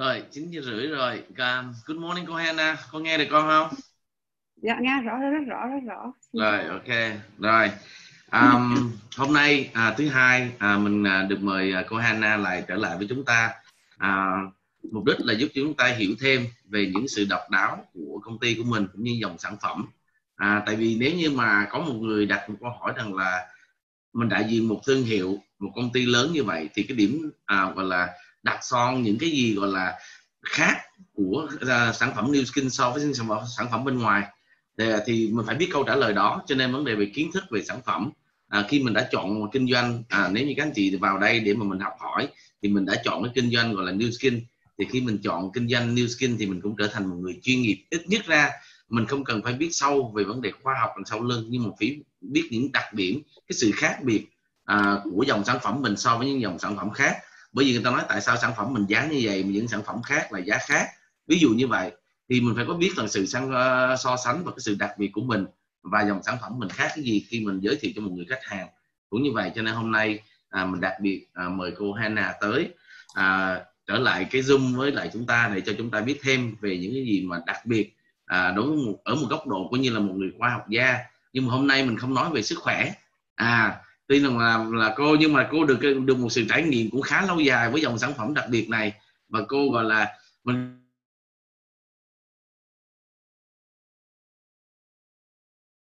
Rồi, 9 giờ rưỡi rồi. Good morning cô Hannah. Con nghe được con không? Dạ nghe rõ rất rõ rất rõ. Rồi, ok. Rồi. Um, hôm nay à, thứ hai à, mình à, được mời à, cô Hannah lại trở lại với chúng ta. À, mục đích là giúp chúng ta hiểu thêm về những sự độc đáo của công ty của mình cũng như dòng sản phẩm. À, tại vì nếu như mà có một người đặt một câu hỏi rằng là mình đại diện một thương hiệu, một công ty lớn như vậy thì cái điểm à, gọi là đặt son những cái gì gọi là khác của uh, sản phẩm New Skin so với sản phẩm, bên ngoài. Thì, à, thì mình phải biết câu trả lời đó cho nên vấn đề về kiến thức về sản phẩm à, khi mình đã chọn một kinh doanh à, nếu như các anh chị vào đây để mà mình học hỏi thì mình đã chọn cái kinh doanh gọi là New Skin. Thì khi mình chọn kinh doanh New Skin thì mình cũng trở thành một người chuyên nghiệp ít nhất ra. Mình không cần phải biết sâu về vấn đề khoa học đằng sau lưng nhưng mà phải biết những đặc điểm cái sự khác biệt à, của dòng sản phẩm mình so với những dòng sản phẩm khác bởi vì người ta nói tại sao sản phẩm mình giá như vậy mà những sản phẩm khác là giá khác. Ví dụ như vậy thì mình phải có biết là sự ờ, so sánh và cái sự đặc biệt của mình và dòng sản phẩm mình khác cái gì khi mình giới thiệu cho một người khách hàng. Cũng như vậy cho nên hôm nay à, mình đặc biệt à, mời cô Hana tới à, trở lại cái zoom với lại chúng ta để cho chúng ta biết thêm về những cái gì mà đặc biệt à, đối với một, ở một góc độ cũng như là một người khoa học gia. Nhưng mà hôm nay mình không nói về sức khỏe. À tuy rằng là là cô nhưng mà cô được được một sự trải nghiệm cũng khá lâu dài với dòng sản phẩm đặc biệt này. Và cô gọi là mình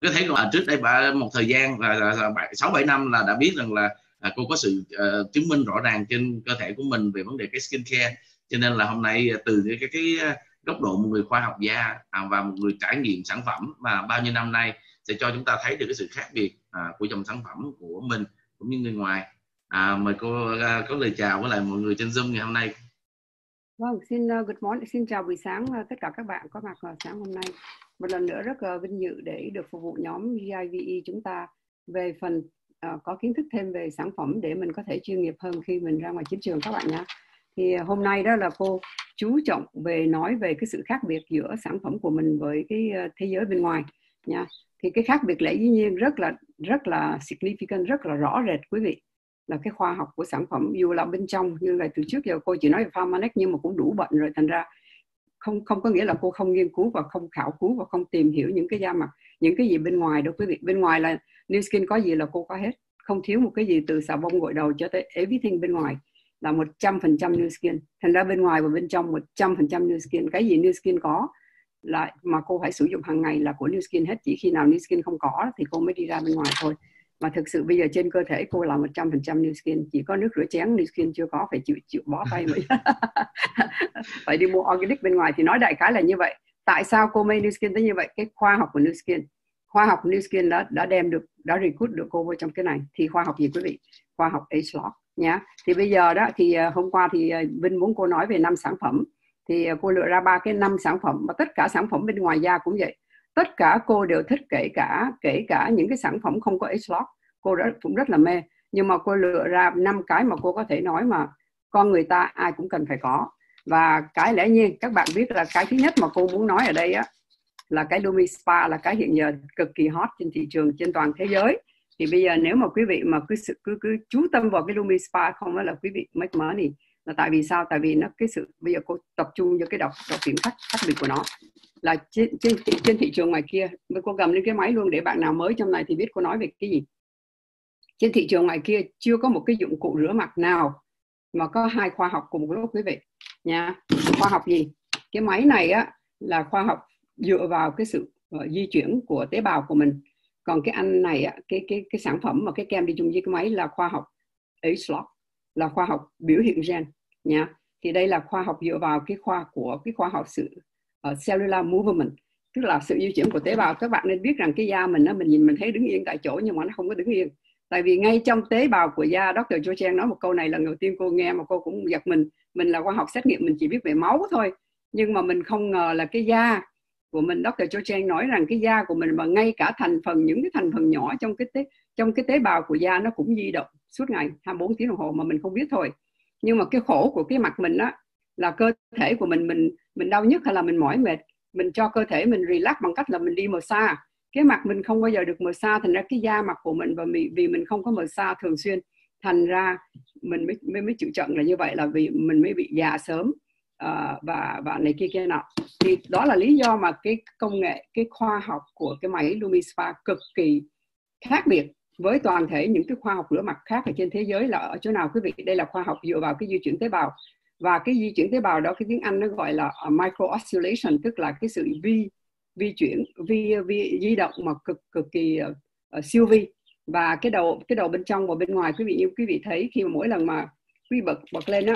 có thấy là trước đây bà một thời gian là sáu bảy năm là đã biết rằng là à, cô có sự uh, chứng minh rõ ràng trên cơ thể của mình về vấn đề cái skin care cho nên là hôm nay à, từ cái cái, cái à, góc độ một người khoa học gia à, và một người trải nghiệm sản phẩm mà bao nhiêu năm nay sẽ cho chúng ta thấy được cái sự khác biệt à, của dòng sản phẩm của mình cũng như người ngoài. À, mời cô à, có lời chào với lại mọi người trên zoom ngày hôm nay. Vâng xin uh, good morning xin chào buổi sáng uh, tất cả các bạn có mặt uh, sáng hôm nay. Một lần nữa rất uh, vinh dự để được phục vụ nhóm GIVE chúng ta về phần uh, có kiến thức thêm về sản phẩm để mình có thể chuyên nghiệp hơn khi mình ra ngoài chiến trường các bạn nhé thì hôm nay đó là cô chú trọng về nói về cái sự khác biệt giữa sản phẩm của mình với cái thế giới bên ngoài nha thì cái khác biệt lẽ dĩ nhiên rất là rất là significant, rất là rõ rệt, quý vị. Là cái khoa học của sản phẩm dù là bên trong, như là từ trước giờ cô chỉ nói về Pharmanex nhưng mà cũng đủ bệnh rồi, thành ra không không có nghĩa là cô không nghiên cứu và không khảo cứu và không tìm hiểu những cái da mặt, những cái gì bên ngoài đâu, quý vị. Bên ngoài là New Skin có gì là cô có hết. Không thiếu một cái gì từ xà bông gội đầu cho tới everything bên ngoài là 100% New Skin. Thành ra bên ngoài và bên trong 100% New Skin. Cái gì New Skin có là mà cô phải sử dụng hàng ngày là của New Skin hết, chỉ khi nào New Skin không có thì cô mới đi ra bên ngoài thôi. Mà thực sự bây giờ trên cơ thể cô là 100% New Skin, chỉ có nước rửa chén New Skin chưa có, phải chịu chịu bó tay mới phải đi mua organic bên ngoài thì nói đại khái là như vậy. Tại sao cô mê New Skin tới như vậy? Cái khoa học của New Skin. Khoa học New Skin đã đã đem được, đã recruit được cô vô trong cái này. Thì khoa học gì quý vị? Khoa học A-Slot nhá. Thì bây giờ đó thì à, hôm qua thì à, Vinh muốn cô nói về năm sản phẩm thì à, cô lựa ra ba cái năm sản phẩm và tất cả sản phẩm bên ngoài da cũng vậy. Tất cả cô đều thích kể cả kể cả những cái sản phẩm không có H-Lock cô rất, cũng rất là mê. Nhưng mà cô lựa ra năm cái mà cô có thể nói mà con người ta ai cũng cần phải có. Và cái lẽ nhiên các bạn biết là cái thứ nhất mà cô muốn nói ở đây á là cái Lumi Spa là cái hiện giờ cực kỳ hot trên thị trường trên toàn thế giới. Thì bây giờ nếu mà quý vị mà cứ cứ cứ chú tâm vào cái Lumi Spa không là quý vị make money là tại vì sao? Tại vì nó cái sự bây giờ cô tập trung vào cái đọc đọc điểm khác khác biệt của nó. Là trên trên trên thị trường ngoài kia cô cầm lên cái máy luôn để bạn nào mới trong này thì biết cô nói về cái gì. Trên thị trường ngoài kia chưa có một cái dụng cụ rửa mặt nào mà có hai khoa học cùng một lúc quý vị. Nha khoa học gì? Cái máy này á là khoa học dựa vào cái sự uh, di chuyển của tế bào của mình. Còn cái anh này á cái cái cái sản phẩm mà cái kem đi chung với cái máy là khoa học A-slot là khoa học biểu hiện gen nha thì đây là khoa học dựa vào cái khoa của cái khoa học sự uh, cellular movement tức là sự di chuyển của tế bào các bạn nên biết rằng cái da mình nó mình nhìn mình thấy đứng yên tại chỗ nhưng mà nó không có đứng yên tại vì ngay trong tế bào của da Dr. Cho Chen nói một câu này lần đầu tiên cô nghe mà cô cũng giật mình mình là khoa học xét nghiệm mình chỉ biết về máu thôi nhưng mà mình không ngờ là cái da của mình Dr. Cho Chen nói rằng cái da của mình và ngay cả thành phần những cái thành phần nhỏ trong cái tế trong cái tế bào của da nó cũng di động suốt ngày 24 tiếng đồng hồ mà mình không biết thôi nhưng mà cái khổ của cái mặt mình đó là cơ thể của mình mình mình đau nhức hay là mình mỏi mệt? Mình cho cơ thể mình relax bằng cách là mình đi massage. Cái mặt mình không bao giờ được massage thành ra cái da mặt của mình và vì, vì mình không có massage thường xuyên thành ra mình mới mới, mới chịu trận là như vậy là vì mình mới bị già sớm uh, và và này kia kia nọ. Thì đó là lý do mà cái công nghệ cái khoa học của cái máy Lumispa cực kỳ khác biệt với toàn thể những cái khoa học rửa mặt khác ở trên thế giới là ở chỗ nào quý vị? Đây là khoa học dựa vào cái di chuyển tế bào. Và cái di chuyển tế bào đó cái tiếng Anh nó gọi là ờ, micro oscillation tức là cái sự vi vi chuyển vi vi di động mà cực cực kỳ uh, siêu vi. Và cái đầu cái đầu bên trong và bên ngoài quý vị như quý vị thấy khi mà mỗi lần mà quý vị bật bật lên á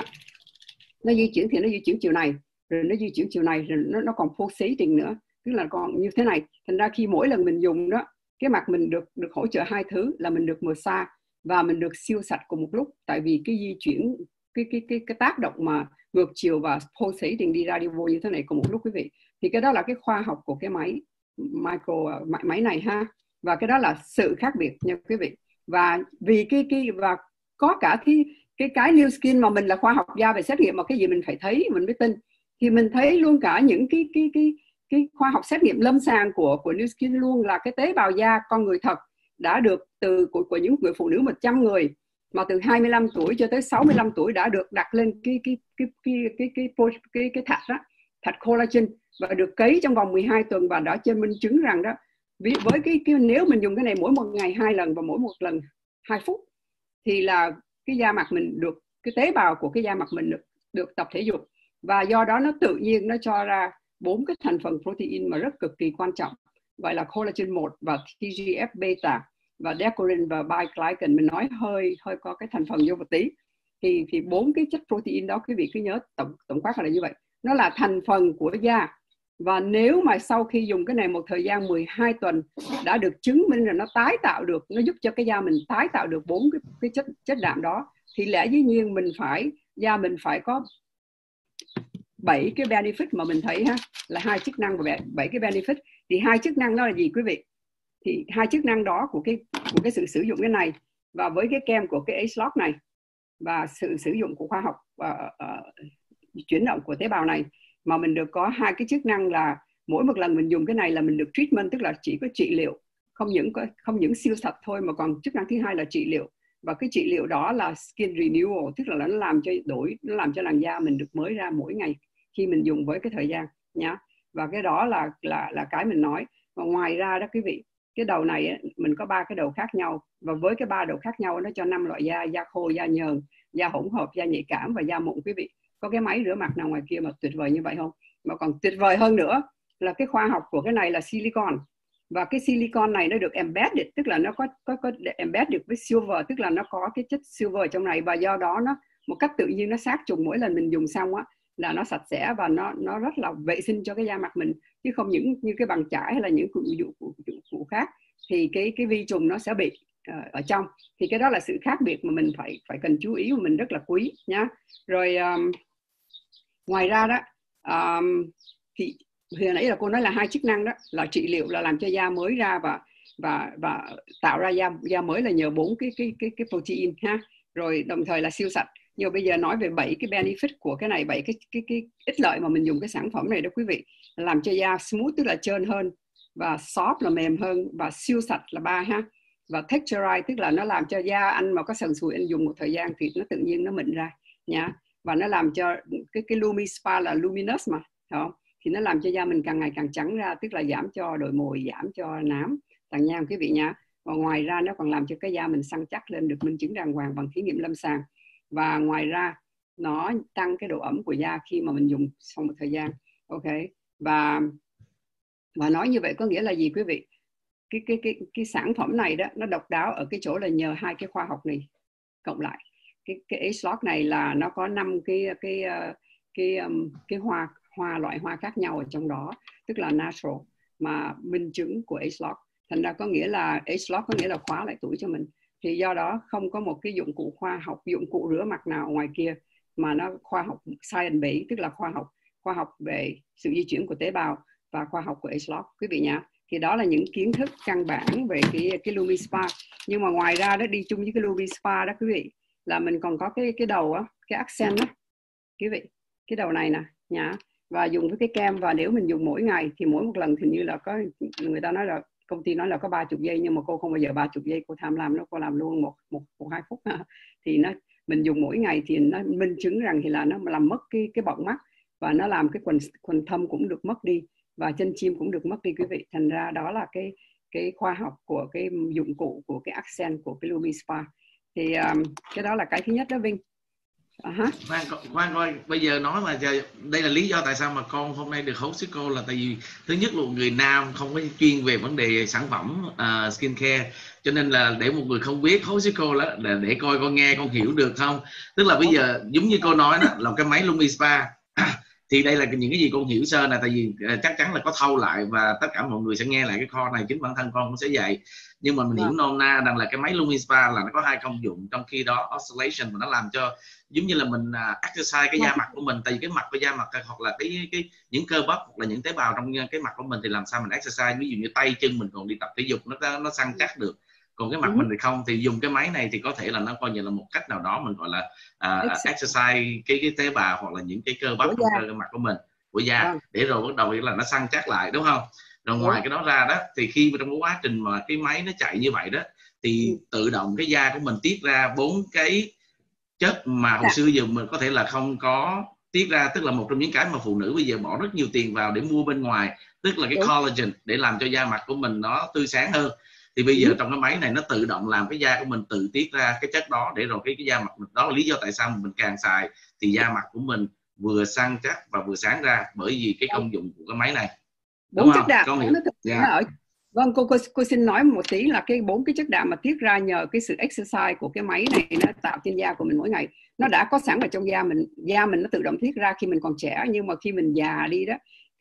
nó di chuyển thì nó di chuyển chiều này rồi nó di chuyển chiều này rồi nó nó còn phô xí tiền nữa. Tức là còn như thế này. Thành ra khi mỗi lần mình dùng đó cái mặt mình được được hỗ trợ hai thứ là mình được massage và mình được siêu sạch cùng một lúc. Tại vì cái di chuyển cái cái cái cái tác động mà ngược chiều và pulsating đi ra đi vô như thế này cùng một lúc quý vị. Thì cái đó là cái khoa học của cái máy micro máy, máy này ha. Và cái đó là sự khác biệt nha quý vị. Và vì cái cái và có cả cái cái cái new skin mà mình là khoa học gia về xét nghiệm mà cái gì mình phải thấy mình mới tin. Thì mình thấy luôn cả những cái cái cái cái khoa học xét nghiệm lâm sàng của của New Skin luôn là cái tế bào da con người thật đã được từ của, của những người phụ nữ 100 người mà từ 25 tuổi cho tới 65 tuổi đã được đặt lên cái cái cái cái cái cái cái, cái, cái thạch đó, thạch collagen và được cấy trong vòng 12 tuần và đã trên minh chứng rằng đó vì với cái, cái nếu mình dùng cái này mỗi một ngày hai lần và mỗi một lần hai phút thì là cái da mặt mình được cái tế bào của cái da mặt mình được, được tập thể dục và do đó nó tự nhiên nó cho ra bốn cái thành phần protein mà rất cực kỳ quan trọng gọi là collagen 1 và TGF beta và decorin và biglycan mình nói hơi hơi có cái thành phần vô một tí. Thì thì bốn cái chất protein đó quý vị cứ nhớ tổng tổng quát là như vậy. Nó là thành phần của da. Và nếu mà sau khi dùng cái này một thời gian 12 tuần đã được chứng minh là nó tái tạo được nó giúp cho cái da mình tái tạo được bốn cái, cái chất chất đạm đó thì lẽ dĩ nhiên mình phải da mình phải có bảy cái benefit mà mình thấy ha là hai chức năng của bảy cái benefit. Thì hai chức năng đó là gì quý vị? Thì hai chức năng đó của cái của cái sự sử dụng cái này và với cái kem của cái slot này và sự sử dụng của khoa học uh, uh, chuyển động của tế bào này mà mình được có hai cái chức năng là mỗi một lần mình dùng cái này là mình được treatment tức là chỉ có trị liệu không những có không những siêu sạch thôi mà còn chức năng thứ hai là trị liệu. Và cái trị liệu đó là skin renewal tức là nó làm cho đổi nó làm cho làn da mình được mới ra mỗi ngày khi mình dùng với cái thời gian nhá. Và cái đó là là là cái mình nói. Và ngoài ra đó quý vị cái đầu này ấy, mình có ba cái đầu khác nhau. Và với cái ba đầu khác nhau nó cho năm loại da da khô da nhờn da hỗn hợp da nhạy cảm và da mụn quý vị. Có cái máy rửa mặt nào ngoài kia mà tuyệt vời như vậy không? Mà còn tuyệt vời hơn nữa là cái khoa học của cái này là silicon. Và cái silicon này nó được embedded tức là nó có có có embed được với silver tức là nó có cái chất silver trong này. Và do đó nó một cách tự nhiên nó sát trùng mỗi lần mình dùng xong á là nó sạch sẽ và nó nó rất là vệ sinh cho cái da mặt mình chứ không những như cái bằng chải hay là những cụ dụng cụ, cụ, cụ khác. Thì cái cái vi trùng nó sẽ bị uh, ở trong. Thì cái đó là sự khác biệt mà mình phải phải cần chú ý và mình rất là quý nhá. Rồi um, ngoài ra đó um, thì hồi nãy là cô nói là hai chức năng đó là trị liệu là làm cho da mới ra và và và tạo ra da da mới là nhờ bốn cái cái cái cái protein ha. Rồi đồng thời là siêu sạch nhưng bây giờ nói về bảy cái benefit của cái này, bảy cái cái cái ích lợi mà mình dùng cái sản phẩm này đó quý vị, làm cho da smooth tức là trơn hơn và soft là mềm hơn và siêu sạch là ba ha. Và texturize tức là nó làm cho da anh mà có sần sùi, anh dùng một thời gian thì nó tự nhiên nó mịn ra nha. Và nó làm cho cái cái Lumi Spa là luminous mà không? Thì nó làm cho da mình càng ngày càng trắng ra, tức là giảm cho đồi mồi, giảm cho nám tàn nhang quý vị nha. Và ngoài ra nó còn làm cho cái da mình săn chắc lên, được minh chứng đàng hoàng bằng thí nghiệm lâm sàng và ngoài ra nó tăng cái độ ẩm của da khi mà mình dùng sau một thời gian. Ok? Và và nói như vậy có nghĩa là gì quý vị? Cái cái cái cái sản phẩm này đó nó độc đáo ở cái chỗ là nhờ hai cái khoa học này cộng lại. Cái cái slot này là nó có năm cái cái ờ, cái cái, cái hoa hoa loại hoa khác nhau ở trong đó tức là natural mà minh chứng của A-slot. Thành ra có nghĩa là A-slot có nghĩa là khóa lại tuổi cho mình thì do đó không có một cái dụng cụ khoa học, dụng cụ rửa mặt nào ngoài kia, mà nó khoa học science based tức là khoa học khoa học về sự di chuyển của tế bào và khoa học của ASLOC quý vị nhé thì đó là những kiến thức căn bản về cái cái Lumi Spa. Nhưng mà ngoài ra đó, đi chung với cái Lumi Spa đó, quý vị, là mình còn có cái cái đầu á, cái accent đó quý vị, cái đầu này nè, nhá. Và dùng với cái kem, và nếu mình dùng mỗi ngày thì mỗi một lần thì như là có, người ta nói là công ty nói là có ba chục giây nhưng mà cô không bao giờ ba chục giây cô tham lam nó cô làm luôn một một một hai phút. Thì nó mình dùng mỗi ngày thì nó minh chứng rằng thì là nó làm mất cái cái bọng mắt và nó làm cái quần quần thâm cũng được mất đi và chân chim cũng được mất đi quý vị. Thành ra đó là cái cái khoa học của cái dụng cụ của cái accent của cái Lumi Spa. Thì um, cái đó là cái thứ nhất đó Vinh uh-huh. khoan khoan coi. Bây giờ nói mà đây là lý do tại sao mà con hôm nay được host cô là tại vì thứ nhất là người nam không có chuyên về vấn đề sản phẩm uh, skincare. Cho nên là để một người không biết host cô là để coi con nghe con hiểu được không? Tức là bây giờ giống như cô nói đó là cái máy Lumi Spa thì đây là những cái gì con hiểu sơ là tại vì ờ, chắc chắn là có thâu lại và tất cả mọi người sẽ nghe lại cái kho này chính bản thân con cũng sẽ dạy nhưng mà mình hiểu vâng. nôm na rằng là cái máy Lumispa là nó có hai công dụng trong khi đó oscillation mà nó làm cho giống như là mình uh, exercise cái da vâng. mặt của mình tại vì cái mặt của da mặt hoặc là cái cái những cơ bắp hoặc là những tế bào trong cái mặt của mình thì làm sao mình exercise ví dụ như tay chân mình còn đi tập thể dục nó nó săn chắc được còn cái mặt ừ. mình thì không thì dùng cái máy này thì có thể là nó coi như là một cách nào đó mình gọi là uh, exercise cái cái tế bào hoặc là những cái cơ bắp trong cơ mặt của mình của da à. để rồi bắt đầu là nó săn chắc lại đúng không rồi ngoài cái đó ra đó thì khi trong cái quá trình mà cái máy nó chạy như vậy đó thì ừ. tự động cái da của mình tiết ra bốn cái chất mà hồi dạ. xưa giờ mình có thể là không có tiết ra tức là một trong những cái mà phụ nữ bây giờ bỏ rất nhiều tiền vào để mua bên ngoài tức là cái collagen để làm cho da mặt của mình nó tươi sáng hơn thì bây giờ trong cái máy này nó tự động làm cái da của mình tự tiết ra cái chất đó để rồi cái, cái da mặt mình đó là lý do tại sao mình càng xài thì da mặt của mình vừa săn chắc và vừa sáng ra bởi vì cái công dụng của cái máy này bốn chất đạm nó, yeah. Dạ. ở vâng cô, cô cô xin nói một tí là cái bốn cái chất đạm mà tiết ra nhờ cái sự exercise của cái máy này nó tạo trên da của mình mỗi ngày nó đã có sẵn ở trong da mình da mình nó tự động tiết ra khi mình còn trẻ nhưng mà khi mình già đi đó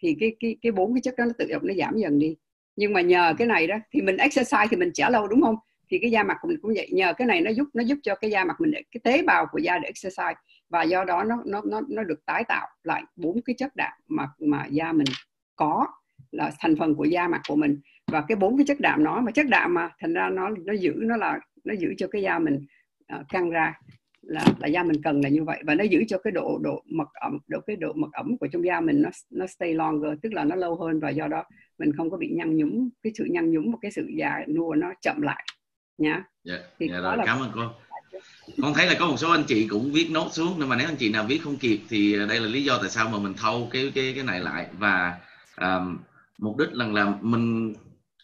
thì cái cái cái bốn cái chất đó nó tự động nó giảm dần đi nhưng mà nhờ cái này đó thì mình exercise thì mình trẻ lâu đúng không? Thì cái da mặt của mình cũng vậy. Nhờ cái này nó giúp nó giúp cho cái da mặt mình cái tế bào của da để exercise. Và do đó nó nó nó nó được tái tạo lại bốn cái chất đạm mà mà da mình có là thành phần của da mặt của mình. Và cái bốn cái chất đạm nó mà chất đạm mà thành ra nó nó giữ nó là nó giữ cho cái da mình uh, căng ra là là da mình cần là như vậy. Và nó giữ cho cái độ độ mật ẩm độ cái độ mật ẩm của trong da mình nó nó stay longer tức là nó lâu hơn. Và do đó mình không có bị nhăn nhúm cái sự nhăn nhúm một cái sự già nua nó chậm lại nhá. Dạ, thì dạ rồi là... cảm ơn cô. Con thấy là có một số anh chị cũng viết nốt xuống nhưng mà nếu anh chị nào viết không kịp thì đây là lý do tại sao mà mình thâu cái cái cái này lại. Và um, mục đích lần là mình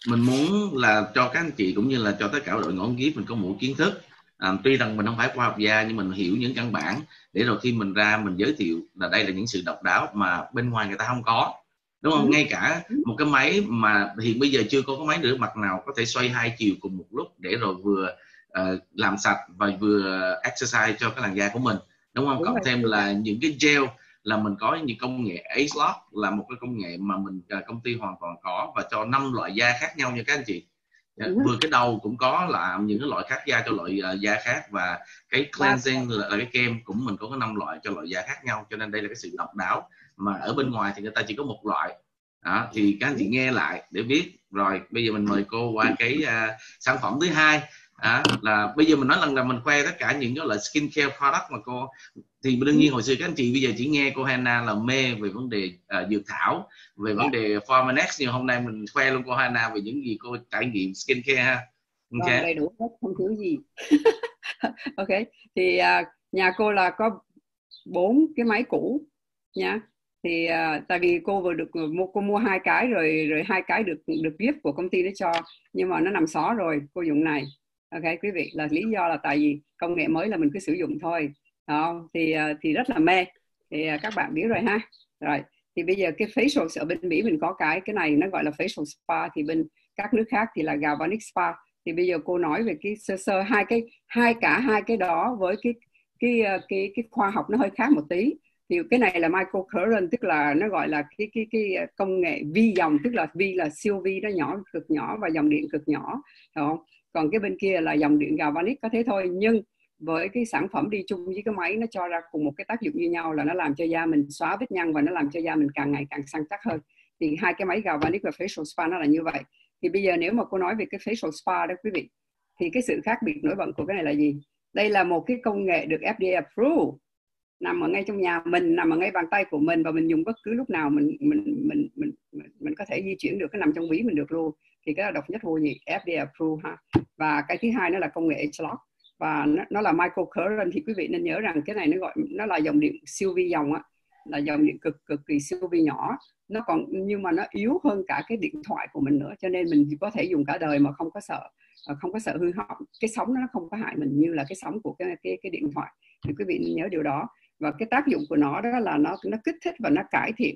mình muốn là cho các anh chị cũng như là cho tất cả đội ngũ kiếp mình có một kiến thức. À, tuy rằng mình không phải khoa học gia nhưng mình hiểu những căn bản để rồi khi mình ra mình giới thiệu là đây là những sự độc đáo mà bên ngoài người ta không có đúng không? Ừ. ngay cả một cái máy mà hiện bây giờ chưa có cái máy rửa mặt nào có thể xoay hai chiều cùng một lúc để rồi vừa uh, làm sạch và vừa exercise cho cái làn da của mình. Đúng không? Đúng cộng rồi. thêm là những cái gel là mình có những công nghệ Ace Lock là một cái công nghệ mà mình à, công ty hoàn toàn có và cho năm loại da khác nhau nha các anh chị. Dạ, vừa cái đầu cũng có là những cái loại khác da cho loại uh, da khác và cái cleansing là, là cái kem cũng mình có cái năm loại cho loại da khác nhau cho nên đây là cái sự độc đáo mà ở bên ngoài thì người ta chỉ có một loại. Đó, thì các anh chị nghe lại để biết. Rồi bây giờ mình mời cô qua cái uh, sản phẩm thứ hai. À, là bây giờ mình nói lần là mình khoe tất cả những cái loại skin care product mà cô thì đương nhiên hồi xưa các anh chị bây giờ chỉ nghe cô Hana là mê về vấn đề uh, dược thảo về vấn đề Formanex nhưng hôm nay mình khoe luôn cô Hana về những gì cô trải nghiệm skin care ha. Ok. Vâng, đầy đủ hết không thiếu gì. Ok thì uh, nhà cô là có bốn cái máy cũ nha thì uh, tại vì cô vừa được ờ, mua cô mua hai cái rồi rồi hai cái được được gift của công ty nó cho nhưng mà nó nằm xó rồi cô dùng này. Ok quý vị là lý do là tại vì công nghệ mới là mình cứ sử dụng thôi. Đó, thì uh, thì rất là mê. Thì uh, các bạn biết rồi ha. Rồi thì bây giờ cái facial ở bên Mỹ mình có cái cái này nó gọi là facial spa thì bên các nước khác thì là galvanic spa. Thì bây giờ cô nói về cái sơ sơ hai cái hai cả hai cái đó với cái cái ờ, cái cái khoa học nó hơi khác một tí thì cái này là microcurrent tức là nó gọi là cái cái cái công nghệ vi dòng, tức là vi là siêu vi, nó nhỏ, cực nhỏ và dòng điện cực nhỏ đúng không? còn cái bên kia là dòng điện galvanic, có thế thôi. Nhưng với cái sản phẩm đi chung với cái máy, nó cho ra cùng một cái tác dụng như nhau là nó làm cho da mình xóa vết nhăn và nó làm cho da mình càng ngày càng săn chắc hơn. Thì hai cái máy galvanic và facial spa nó là như vậy. Thì bây giờ nếu mà cô nói về cái facial spa đó quý vị, thì cái sự khác biệt nổi bật của cái này là gì? Đây là một cái công nghệ được FDA approve nằm ở ngay trong nhà mình nằm ở ngay bàn tay của mình và mình dùng bất cứ lúc nào mình mình mình mình mình, mình có thể di chuyển được cái nằm trong ví mình được luôn. Thì cái là độc nhất vô nhị FDA approved ha. Và cái thứ hai nó là công nghệ H-Lock. Và nó, nó là microcurrent thì quý vị nên nhớ rằng cái này nó gọi nó là dòng điện siêu vi dòng á là dòng điện cực cực kỳ siêu vi nhỏ. Nó còn nhưng mà nó yếu hơn cả cái điện thoại của mình nữa cho nên mình chỉ có thể dùng cả đời mà không có sợ à, không có sợ hư hỏng. Cái sóng nó không có hại mình như là cái sóng của cái cái cái điện thoại. Thì quý vị nhớ điều đó và cái tác dụng của nó đó là nó nó kích thích và nó cải thiện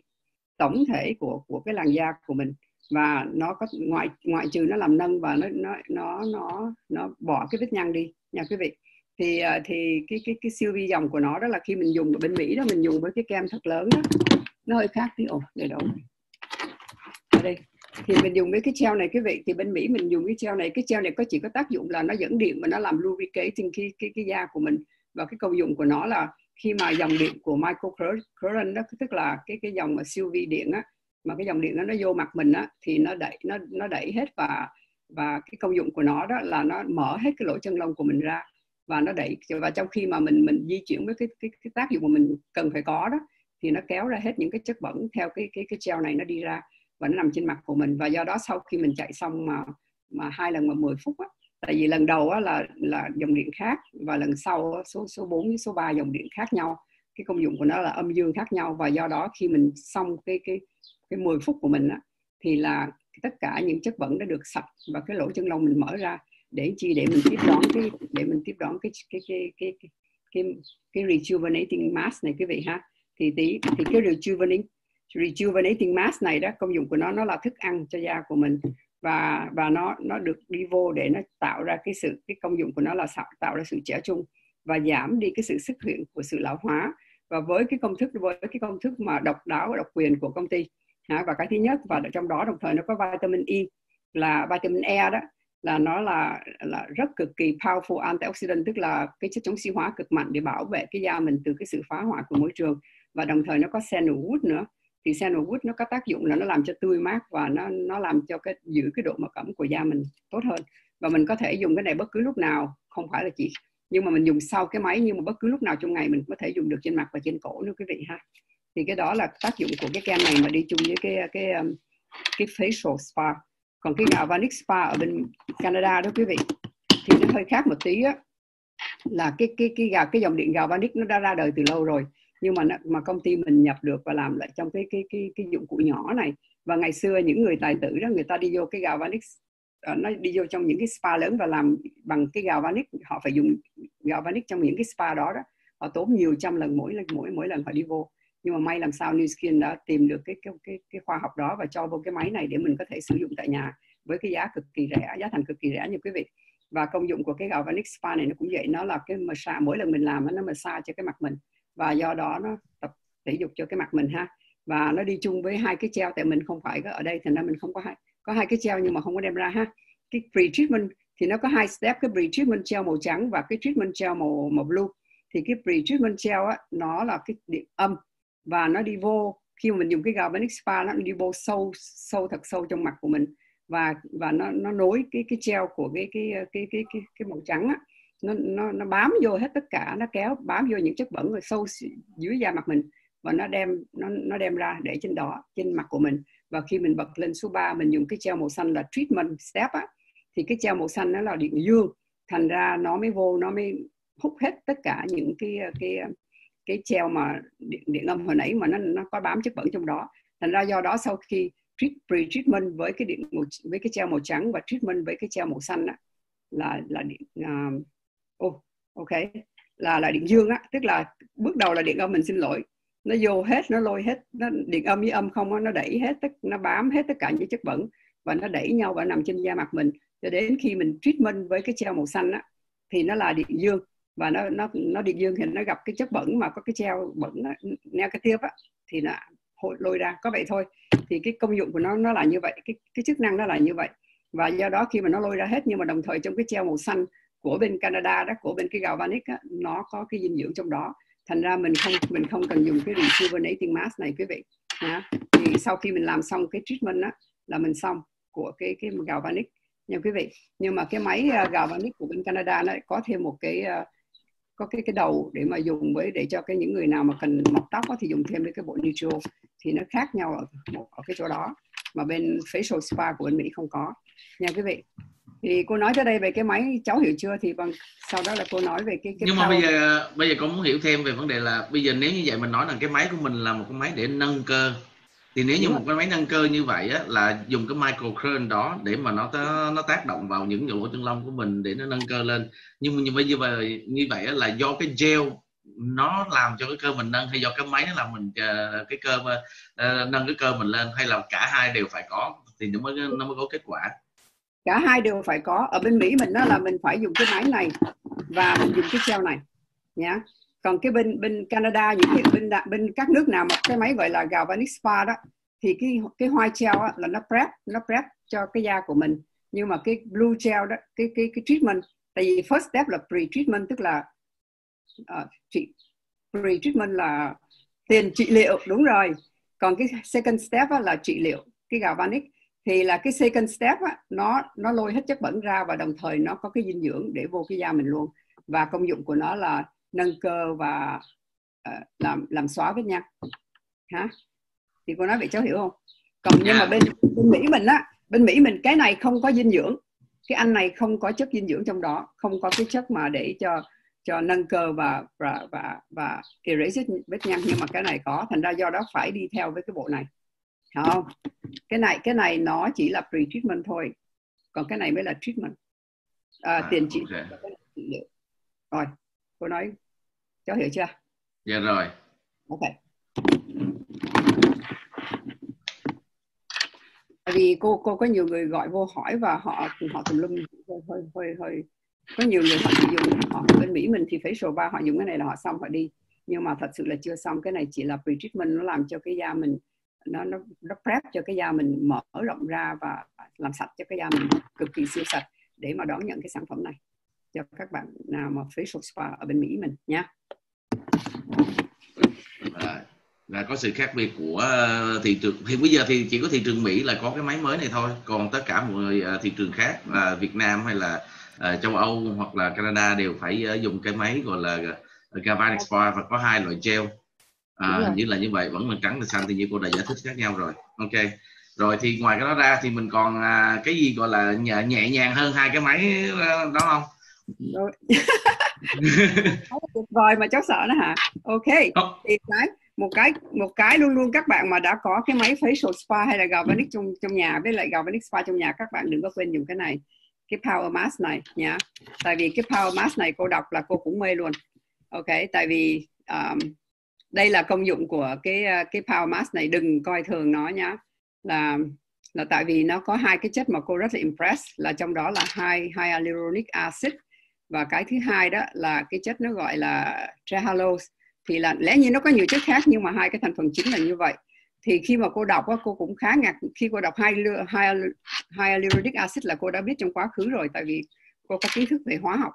tổng thể của của cái làn da của mình. Và nó có, ngoại ngoại trừ nó làm nâng và nó nó nó nó nó bỏ cái vết nhăn đi nha quý vị. Thì à, thì cái cái cái siêu vi dòng của nó đó là khi mình dùng ở bên Mỹ đó, mình dùng với cái kem thật lớn đó, nó hơi khác tí. Ồ, để đâu ở đây. Thì mình dùng với cái gel này quý vị. Thì bên Mỹ mình dùng cái gel này. Cái gel này có, chỉ có tác dụng là nó dẫn điện và nó làm lubricating cái cái cái da của mình. Và cái công dụng của nó là khi mà dòng điện của microcurrent đó tức là cái cái dòng mà siêu vi điện á mà cái dòng điện đó nó vô mặt mình á thì nó đẩy nó nó đẩy hết và và cái công dụng của nó đó là nó mở hết cái lỗ chân lông của mình ra và nó đẩy và trong khi mà mình mình di chuyển với cái cái, cái tác dụng mà mình cần phải có đó thì nó kéo ra hết những cái chất bẩn theo cái cái cái gel này nó đi ra và nó nằm trên mặt của mình. Và do đó sau khi mình chạy xong mà mà hai lần mà 10 phút á tại vì lần đầu á, là là dòng điện khác và lần sau số số 4 với số 3 dòng điện khác nhau. Cái công dụng của nó là âm dương khác nhau và do đó khi mình xong cái cái cái 10 phút của mình á, thì là tất cả những chất bẩn đã được sạch và cái lỗ chân lông mình mở ra để chi để mình tiếp đón cái để mình tiếp đón cái cái cái cái cái cái, cái rejuvenating mass này quý vị ha. Thì tí thì cái rejuvenating rejuvenating mass này đó công dụng của nó nó là thức ăn cho da của mình và và nó nó được đi vô để nó tạo ra cái sự cái công dụng của nó là tạo, ra sự trẻ trung và giảm đi cái sự xuất hiện của sự lão hóa. Và với cái công thức với cái công thức mà độc đáo và độc quyền của công ty hả và cái thứ nhất và trong đó đồng thời nó có vitamin E là vitamin E đó là nó là là rất cực kỳ powerful antioxidant tức là cái chất chống oxy hóa cực mạnh để bảo vệ cái da mình từ cái sự phá hoại của môi trường. Và đồng thời nó có sandalwood nữa thì sandalwood nó có tác dụng là nó làm cho tươi mát và nó nó làm cho cái, giữ cái độ mật ẩm của da mình tốt hơn. Và mình có thể dùng cái này bất cứ lúc nào, không phải là chỉ, nhưng mà mình dùng sau cái máy, nhưng mà bất cứ lúc nào trong ngày mình có thể dùng được trên mặt và trên cổ nữa quý vị ha. Thì cái đó là tác dụng của cái kem này mà đi chung với cái cái um, cái facial spa. Còn cái galvanic spa ở bên Canada đó quý vị, thì nó hơi khác một tí á, là cái cái cái gạo cái dòng điện galvanic nó đã ra đời từ lâu rồi nhưng mà mà công ty mình nhập được và làm lại trong cái cái cái cái dụng cụ nhỏ này. Và ngày xưa những người tài tử đó người ta đi vô cái gạo vanix ờ, nó đi vô trong những cái spa lớn và làm bằng cái galvanic họ phải dùng galvanic trong những cái spa đó đó. Họ tốn nhiều trăm lần mỗi lần mỗi mỗi lần họ đi vô. Nhưng mà may làm sao New Skin đã tìm được cái cái cái, cái khoa học đó và cho vô cái máy này để mình có thể sử dụng tại nhà với cái giá cực kỳ rẻ giá thành cực kỳ rẻ như quý vị. Và công dụng của cái galvanic spa này nó cũng vậy nó là cái massage mỗi lần mình làm nó massage cho cái mặt mình và do đó nó tập thể dục cho cái mặt mình ha. Và nó đi chung với hai cái treo tại mình không phải có ở đây thành ra mình không có hai có hai cái treo nhưng mà không có đem ra ha. Cái pre treatment thì nó có hai step cái pre treatment treo màu trắng và cái treatment treo màu màu blue. Thì cái pre treatment gel á nó là cái điện âm và nó đi vô khi mà mình dùng cái galvanic spa nó đi vô sâu sâu thật sâu trong mặt của mình. Và và nó nó nối cái cái gel của cái cái cái cái cái, cái màu trắng á nó nó nó bám vô hết tất cả nó kéo bám vô những chất bẩn rồi sâu dưới da mặt mình. Và nó đem nó nó đem ra để trên đó trên mặt của mình. Và khi mình bật lên số 3 mình dùng cái gel màu xanh là treatment step á. Thì cái gel màu xanh nó là điện dương. Thành ra nó mới vô nó mới hút hết tất cả những cái cái cái gel mà điện, điện âm hồi nãy mà nó nó có bám chất bẩn trong đó. Thành ra do đó sau khi treat pre treatment với cái điện màu, với cái gel màu trắng và treatment với cái gel màu xanh á là là điện uh, oh, ok. Là là điện dương á tức là bước đầu là điện âm mình xin lỗi. Nó vô hết nó lôi hết nó điện âm với âm không á nó đẩy hết tất nó bám hết tất cả những chất bẩn và nó đẩy nhau và nằm trên da mặt mình. Cho đến khi mình treatment với cái treo màu xanh á thì nó là điện dương. Và nó nó nó điện dương thì nó gặp cái chất bẩn mà có cái treo bẩn á, negative á thì nó lôi ra. Có vậy thôi. Thì cái công dụng của nó nó là như vậy cái cái chức năng nó là như vậy. Và do đó khi mà nó lôi ra hết nhưng mà đồng thời trong cái treo màu xanh của bên Canada đó của bên cái gạo vanic nó có cái dinh dưỡng trong đó. Thành ra mình không mình không cần dùng cái rejuvenating mask này quý vị nha thì sau khi mình làm xong cái treatment đó là mình xong của cái cái gạo vanic, nha quý vị. Nhưng mà cái máy à, uh, vanic của bên Canada nó có thêm một cái uh, có cái cái đầu để mà dùng với để cho cái những người nào mà cần mọc tóc đó, thì dùng thêm với cái bộ neutral thì nó khác nhau ở, ở cái chỗ đó mà bên facial spa của bên Mỹ không có nha quý vị thì cô nói tới đây về cái máy cháu hiểu chưa? Thì bằng sau đó là cô nói về cái, cái nhưng mà bây giờ bây giờ con muốn hiểu thêm về vấn đề là bây giờ nếu như vậy mình nói là cái máy của mình là một cái máy để nâng cơ. Thì nếu như một cái máy nâng cơ như vậy á, là dùng cái microcurrent đó để mà nó nó tác động vào những lỗ chân lông của mình để nó nâng cơ lên. Nhưng mà bây giờ như vậy á, là do cái gel nó làm cho cái cơ mình nâng hay do cái máy nó làm mình uh, cái cơ uh, nâng cái cơ mình lên hay là cả hai đều phải có thì nó mới nó mới có kết quả cả hai đều phải có. Ở bên Mỹ mình đó là mình phải dùng cái máy này và mình dùng cái gel này. Nhá. Còn cái bên bên Canada những cái bên bên các nước nào mà cái máy gọi là galvanic spa đó thì cái cái hoa gel á, là nó prep nó prep cho cái da của mình. Nhưng mà cái blue gel đó cái cái cái treatment tại vì first step là pre treatment tức là ờ, uh, pre treatment là tiền trị liệu đúng rồi. Còn cái second step là trị liệu cái galvanic thì là cái second step á, nó nó lôi hết chất bẩn ra và đồng thời nó có cái dinh dưỡng để vô cái da mình luôn. Và công dụng của nó là nâng cơ và uh, làm làm xóa vết nhăn. Hả? Thì cô nói vậy cháu hiểu không? Còn nhưng mà dạ. bên bên mỹ mình á bên mỹ mình cái này không có dinh dưỡng. Cái anh này không có chất dinh dưỡng trong đó không có cái chất mà để cho cho nâng cơ và và và và erase vết nhăn. Nhưng mà cái này có thành ra do đó phải đi theo với cái bộ này không? Cái này cái này nó chỉ là pre treatment thôi. Còn cái này mới là treatment. À, à, tiền trị okay. rồi cô nói cháu hiểu chưa? Dạ rồi. Ok. Vì cô cô có nhiều người gọi vô hỏi và họ họ tùm lum. Hơi hơi hơi, hơi. Có nhiều người họ sử dụng họ bên Mỹ mình thì facial bar họ dùng cái này là họ xong họ đi. Nhưng mà thật sự là chưa xong. Cái này chỉ là pre treatment nó làm cho cái da mình nó nó nó prep cho cái da mình mở rộng ra và làm sạch cho cái da mình cực kỳ siêu sạch để mà đón nhận cái sản phẩm này cho các bạn nào mà facial spa ở bên Mỹ mình nhé. À, là có sự khác biệt của ờ, thị trường thì bây giờ thì chỉ có thị trường Mỹ là có cái máy mới này thôi còn tất cả mọi thị trường khác là Việt Nam hay là uh, châu Âu hoặc là Canada đều phải uh, dùng cái máy gọi là Galvanic Spa và có hai loại gel à, như là như vậy vẫn là trắng là xanh thì như cô đã giải thích khác nhau rồi. Ok. Rồi thì ngoài cái đó ra thì mình còn à, cái gì gọi là nhẹ, nhẹ nhàng hơn hai cái máy đó không? Tuyệt vời mà cháu sợ nó hả? Ok. Thì cái một cái một cái luôn luôn các bạn mà đã có cái máy facial spa hay là galvanic trong trong nhà với lại galvanic spa trong nhà các bạn đừng có quên dùng cái này cái power mask này nha. Tại vì cái power mask này cô đọc là cô cũng mê luôn. Ok tại vì um, đây là công dụng của cái à, cái power mask này, đừng coi thường nó nhá. Là là tại vì nó có hai cái chất mà cô rất là impress, là trong đó là hai hyaluronic acid và cái thứ hai đó là cái chất nó gọi là trehalose. Thì là, lẽ nhiên nó có nhiều chất khác nhưng mà hai cái thành phần chính là như vậy. Thì khi mà cô đọc cô cũng khá ngạc, khi cô đọc hyaluronic acid là cô đã biết trong quá khứ rồi, tại vì cô có kiến thức về hóa học.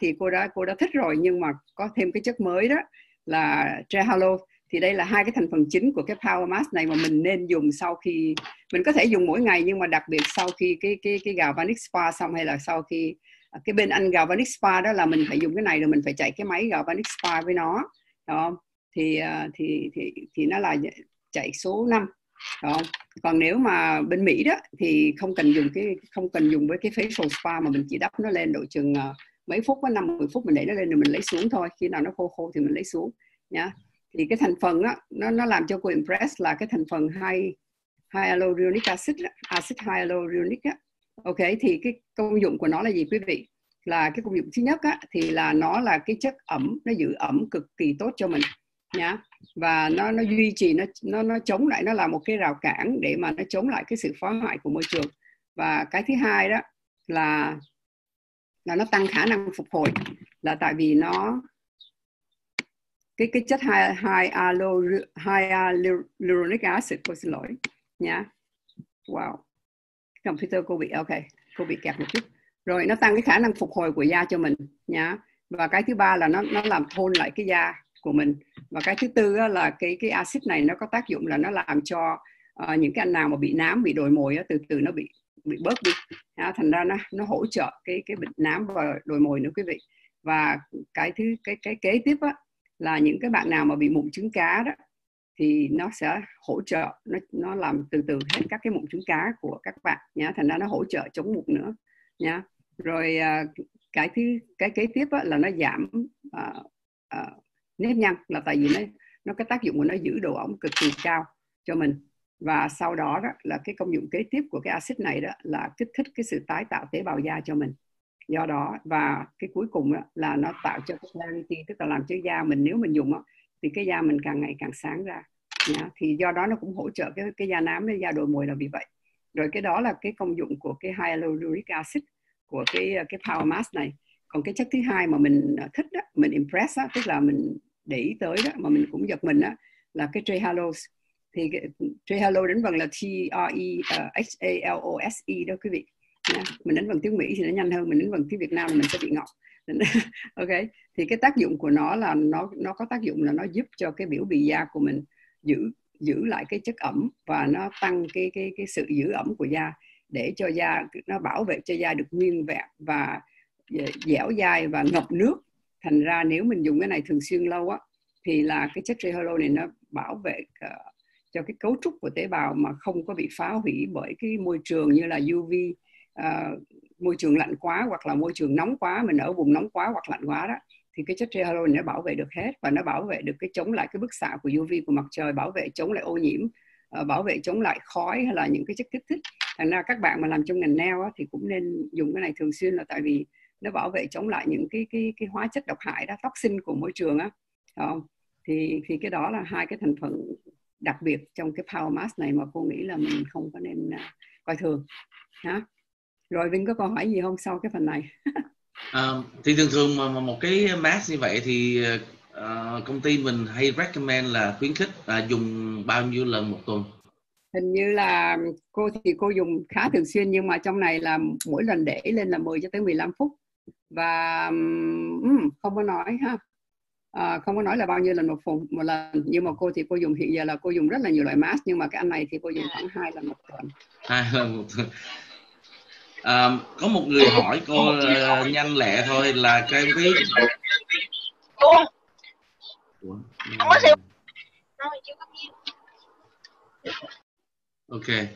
Thì cô đã cô đã thích rồi nhưng mà có thêm cái chất mới đó là trehalo thì đây là hai cái thành phần chính của cái power mask này mà mình nên dùng sau khi mình có thể dùng mỗi ngày nhưng mà đặc biệt sau khi cái cái cái galvanic spa xong hay là sau khi à, cái bên anh galvanic spa đó là mình phải dùng cái này rồi mình phải chạy cái máy galvanic spa với nó đó thì à, thì thì thì nó là chạy số 5 đó. còn nếu mà bên Mỹ đó thì không cần dùng cái không cần dùng với cái facial spa mà mình chỉ đắp nó lên độ chừng uh, mấy phút có năm, mười phút mình để nó lên rồi mình lấy xuống thôi. Khi nào nó khô khô thì mình lấy xuống, nhá. Thì cái thành phần á, nó nó làm cho cô impress là cái thành phần hai hyaluronic acid acid hyaluronic á. Ok, thì cái công dụng của nó là gì quý vị? Là cái công dụng thứ nhất á, thì là nó là cái chất ẩm, nó giữ ẩm cực kỳ tốt cho mình, nhá. Và nó nó duy trì, nó nó nó chống lại, nó là một cái rào cản để mà nó chống lại cái sự phá hoại của môi trường. Và cái thứ hai đó là là nó tăng khả năng phục hồi là tại vì nó cái cái chất hai hai hyaluronic acid cô xin lỗi nhá. Wow. Computer cô bị ok cô bị kẹt một chút. Rồi nó tăng cái khả năng phục hồi của da cho mình nhá. Và cái thứ ba là nó nó làm thôn lại cái da của mình. Và cái thứ tư là cái cái axit này nó có tác dụng là nó làm cho uh, những cái anh nào mà bị nám bị đồi mồi á, từ từ nó bị bị bớt đi. À, thành ra nó nó hỗ trợ cái cái bệnh nám và đồi mồi nữa quý vị. Và cái thứ cái cái kế tiếp á, là những cái bạn nào mà bị mụn trứng cá đó thì nó sẽ hỗ trợ nó nó làm từ từ hết các cái mụn trứng cá của các bạn nhá. Thành ra nó hỗ trợ chống mụn nữa nhá. Rồi à, cái thứ cái kế tiếp á, là nó giảm à, à, nếp nhăn là tại vì nó nó cái tác dụng của nó giữ độ ẩm cực kỳ cao cho mình và sau đó đó là cái công dụng kế tiếp của cái axit này đó là kích thích cái sự tái tạo tế bào da cho mình. Do đó và cái cuối cùng đó, là nó tạo cho cái clarity tức là làm cho da mình nếu mình dùng đó, thì cái da mình càng ngày càng sáng ra. Nhá. thì do đó nó cũng hỗ trợ cái cái da nám với da đồi mồi là vì vậy. Rồi cái đó là cái công dụng của cái hyaluronic acid của cái cái power mask này. Còn cái chất thứ hai mà mình à, thích đó, mình impress đó, tức là mình để ý tới đó mà mình cũng giật mình đó là cái trehalose thì trehalose đánh vần là T R E ờ, H A L O S E đó quý vị. Mình đánh vần tiếng Mỹ thì nó nhanh hơn mình đánh vần tiếng Việt Nam là mình sẽ bị ngọt. Ok thì cái tác dụng của nó là nó nó có tác dụng là nó giúp cho cái biểu bì da của mình giữ giữ lại cái chất ẩm và nó tăng cái cái cái sự giữ ẩm của da để cho da nó bảo vệ cho da được nguyên vẹn và dẻo dai và ngập nước. Thành ra nếu mình dùng cái này thường xuyên lâu á thì là cái chất trehalose này nó bảo vệ uh, cho cái cấu trúc của tế bào mà không có bị phá hủy bởi cái môi trường như là UV uh, ờ, môi trường lạnh quá hoặc là môi trường nóng quá mình ở vùng nóng quá hoặc lạnh quá đó thì cái chất trehalose nó bảo vệ được hết và nó bảo vệ được cái chống lại cái bức xạ của UV của mặt trời bảo vệ chống lại ô nhiễm uh, bảo vệ chống lại khói hay là những cái chất kích thích thành ra các bạn mà làm trong ngành nail á, thì cũng nên dùng cái này thường xuyên là tại vì nó bảo vệ chống lại những cái cái cái hóa chất độc hại đó toxin của môi trường á không? thì thì cái đó là hai cái thành phần đặc biệt trong cái power mask này mà cô nghĩ là mình không có nên uh, coi thường hả rồi Vinh có câu hỏi gì không sau cái phần này? À, thì thường thường mà, một cái mask như vậy thì uh, công ty mình hay recommend là khuyến khích uh, dùng bao nhiêu lần một tuần? Hình như là cô thì cô dùng khá thường xuyên nhưng mà trong này là mỗi lần để lên là 10 cho tới 15 phút. Và um, không có nói ha à, không có nói là bao nhiêu lần một phùng một lần. Nhưng mà cô thì cô dùng hiện giờ là cô dùng rất là nhiều loại mask nhưng mà cái anh này thì cô dùng khoảng hai lần một tuần. Hai lần một tuần. À, có một người hỏi cô uh, nhanh lẹ thôi là cái cái cô không có siêu ok.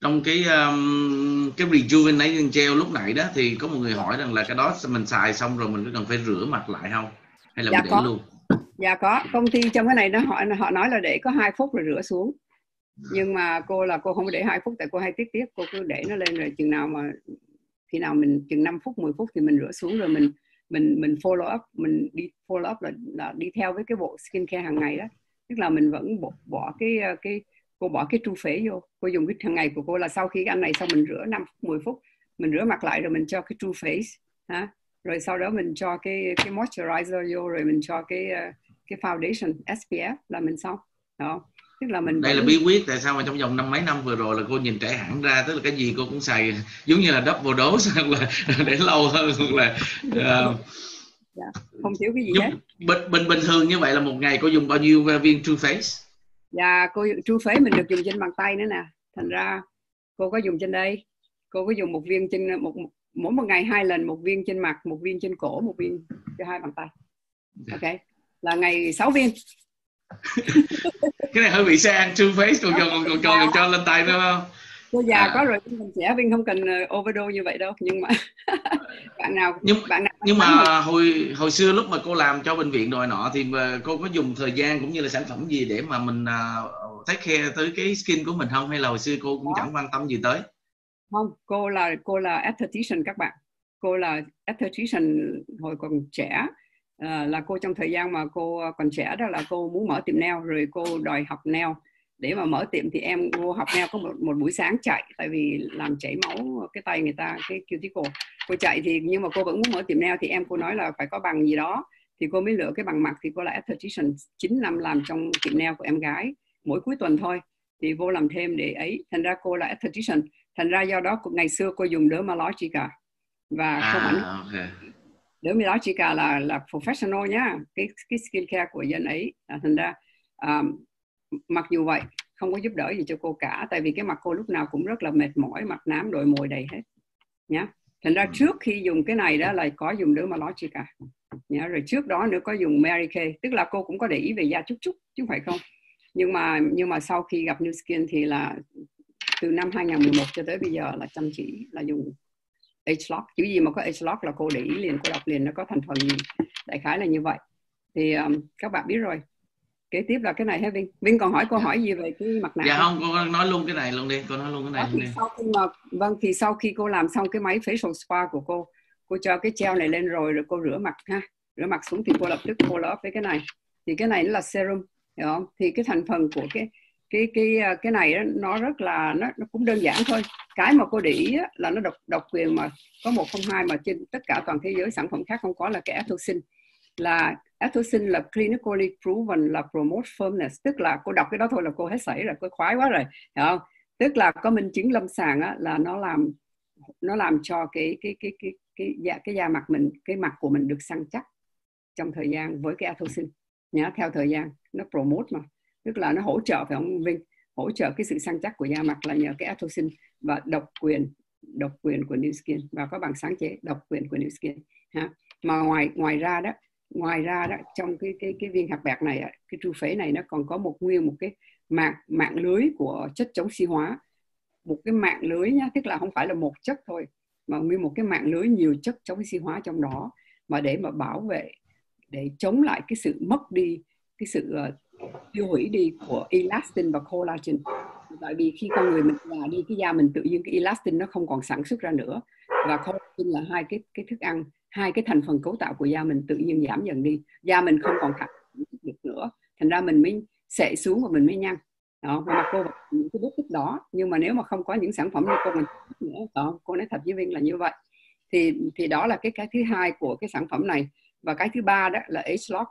Trong cái um, cái rejuvenation gel lúc nãy đó thì có một người hỏi rằng là cái đó mình xài xong rồi mình có cần phải rửa mặt lại không hay là dạ mình có. để luôn? Dạ có. Công ty trong cái này nó họ họ nói là để có hai phút rồi rửa xuống. Nhưng mà cô là cô không để hai phút tại cô hay tiếc tiếc. Cô cứ để nó lên rồi chừng nào mà khi nào mình chừng 5 phút 10 phút thì mình rửa xuống rồi mình mình mình follow up mình đi follow up là, là đi theo với cái bộ skin care hàng ngày đó. Tức là mình vẫn bỏ, bỏ cái cái cô bỏ cái tru phế vô. Cô dùng cái hàng ngày của cô là sau khi cái ăn này xong mình rửa 5 phút 10 phút mình rửa mặt lại rồi mình cho cái tru face ha rồi sau đó mình cho cái cái moisturizer vô rồi mình cho cái ờ, cái foundation SPF là mình xong. Đó. Tức là mình đây vẫn... là bí quyết tại sao mà trong vòng năm mấy năm vừa rồi là cô nhìn trẻ hẳn ra tức là cái gì cô cũng xài giống như là double dose hoặc là để lâu hơn hoặc là uh, dạ, không thiếu cái gì hết. bình bình bình thường như vậy là một ngày cô dùng bao nhiêu viên True Face dạ cô True Face mình được dùng trên bàn tay nữa nè. Thành ra cô có dùng trên đây cô có dùng một viên trên một, một mỗi một ngày hai lần một viên trên mặt một viên trên cổ một viên cho hai bàn tay dạ. ok là ngày 6 viên cái này hơi bị sang two face còn còn còn còn, còn cho lên tay nữa không cô già à. có rồi mình trẻ viên không cần ờ, overdose như vậy đâu nhưng mà bạn nào nhưng bạn nào nhưng mà rồi. hồi hồi xưa lúc mà cô làm cho bệnh viện rồi nọ thì ờ, cô có dùng thời gian cũng như là sản phẩm gì để mà mình uh, take care tới cái skin của mình không hay là hồi xưa cô cũng Đó. chẳng quan tâm gì tới không cô là cô là esthetician các bạn. Cô là esthetician hồi còn trẻ. À, là cô trong thời gian mà cô còn trẻ đó là cô muốn mở tiệm nail rồi cô đòi học nail. Để mà mở tiệm thì em vô học nail có một, một buổi sáng chạy tại vì làm chảy máu cái tay người ta cái cuticle. Cô chạy thì nhưng mà cô vẫn muốn mở tiệm nail thì em cô nói là phải có bằng gì đó. Thì cô mới lựa cái bằng mặt thì cô là esthetician 9 năm làm trong tiệm nail của em gái mỗi cuối tuần thôi. Thì vô làm thêm để ấy. Thành ra cô là esthetician thành ra do đó ngày xưa cô dùng Dermalogica và à, không ảnh okay. Dermalogica là là professional nhá cái cái skin care của dân ấy. À, thành ra um, mặc dù vậy không có giúp đỡ gì cho cô cả. Tại vì cái mặt cô lúc nào cũng rất là mệt mỏi mặt nám đồi mồi đầy hết. Nhá. Thành ra ừ. trước khi dùng cái này đó là có dùng Dermalogica nhá rồi trước đó nữa có dùng Mary Kay. Tức là cô cũng có để ý về da chút chút chứ không phải không. Nhưng mà nhưng mà sau khi gặp New Skin thì là từ năm 2011 cho tới bây giờ là chăm chỉ là dùng age lock chữ gì mà có age lock là cô để ý liền cô đọc liền nó có thành phần gì đại khái là như vậy. Thì um, các bạn biết rồi. Kế tiếp là cái này ha Vinh. Vinh còn hỏi câu hỏi gì về cái mặt nạ dạ không? cô nói luôn cái này luôn đi cô nói luôn cái này thì sau khi mà vâng thì sau khi cô làm xong cái máy facial spa của cô cô cho cái gel này lên rồi rồi cô rửa mặt ha. Rửa mặt xuống thì cô lập tức cô lớp với cái này. Thì cái này là serum hiểu không? Thì cái thành phần của cái cái cái à, cái này nó rất là nó, nó cũng đơn giản thôi. Cái mà cô để ý là nó độc độc quyền mà có một không hai mà trên tất cả toàn thế giới sản phẩm khác không có là cái atoxin là atoxin là clinically proven là promote firmness. Tức là cô đọc cái đó thôi là cô hết sảy rồi cô khoái quá rồi hiểu không? Tức là có minh chứng lâm sàng á, là nó làm nó làm cho cái cái cái cái cái da cái da mặt mình cái mặt của mình được săn chắc trong thời gian với cái atoxin nhá theo thời gian nó promote mà tức là nó hỗ trợ phải không Vinh? Hỗ trợ cái sự săn chắc của da mặt là nhờ cái atoxin và độc quyền độc quyền của New Skin. Và có bằng sáng chế độc quyền của New Skin ha? Mà ngoài ngoài ra đó ngoài ra đó trong cái cái cái viên hạt bạc này cái tru phế này nó còn có một nguyên một cái mạng mạng lưới của chất chống oxy hóa. Một cái mạng lưới nhá tức là không phải là một chất thôi mà nguyên một cái mạng lưới nhiều chất chống oxy hóa trong đó. Mà để mà bảo vệ để chống lại cái sự mất đi cái sự uh, tiêu hủy đi của elastin và collagen. Tại vì khi con người mình già đi, cái da mình tự nhiên cái elastin nó không còn sản xuất ra nữa. Và collagen là hai cái cái thức ăn, hai cái thành phần cấu tạo của da mình tự nhiên giảm dần đi. Da mình không còn khả được nữa. Thành ra mình mới sệ xuống và mình mới nhăn. Đó, mà cô những cái bút tích đó. Nhưng mà nếu mà không có những sản phẩm như cô mình nữa, đó, cô nói thật với viên là như vậy. Thì thì đó là cái cái thứ hai của cái sản phẩm này. Và cái thứ ba đó là age lock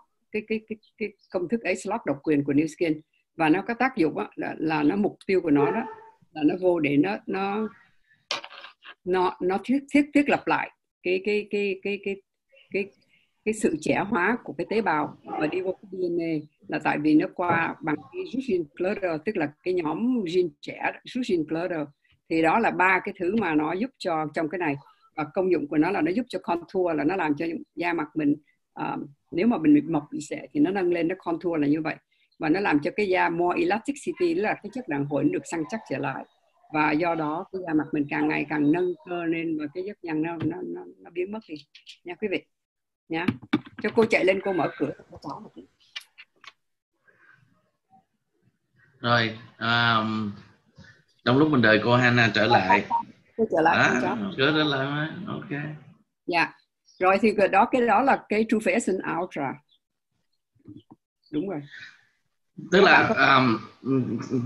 cái cái cái cái công thức ấy slot độc quyền của New Skin. Và nó có tác dụng đó, là, là nó mục tiêu của nó đó là nó vô để nó nó nó nó thiết thiết thiết lập lại cái cái cái cái cái cái cái sự trẻ hóa của cái tế bào và đi vô cái DNA là tại vì nó qua bằng cái rút gene clutter tức là cái nhóm gene trẻ rút gene clutter thì đó là ba cái thứ mà nó giúp cho trong cái này. Và công dụng của nó là nó giúp cho contour là nó làm cho da mặt mình uh, nếu mà mình bị mập bị sệ thì nó nâng lên nó contour là như vậy. Và nó làm cho cái da more elasticity là cái chất đàn hồi nó được săn chắc trở lại. Và do đó cái da mặt mình càng ngày càng nâng cơ lên và cái giấc nhăn nó nó nó, nó biến mất đi. Nha quý vị. Nha. Cho cô chạy lên cô mở cửa. Rồi um, trong lúc mình đợi cô Hana trở lại. cô trở lại à, trở lại ok. Dạ rồi thì cái đó cái đó là cái True Face ra đúng rồi. Tức là um,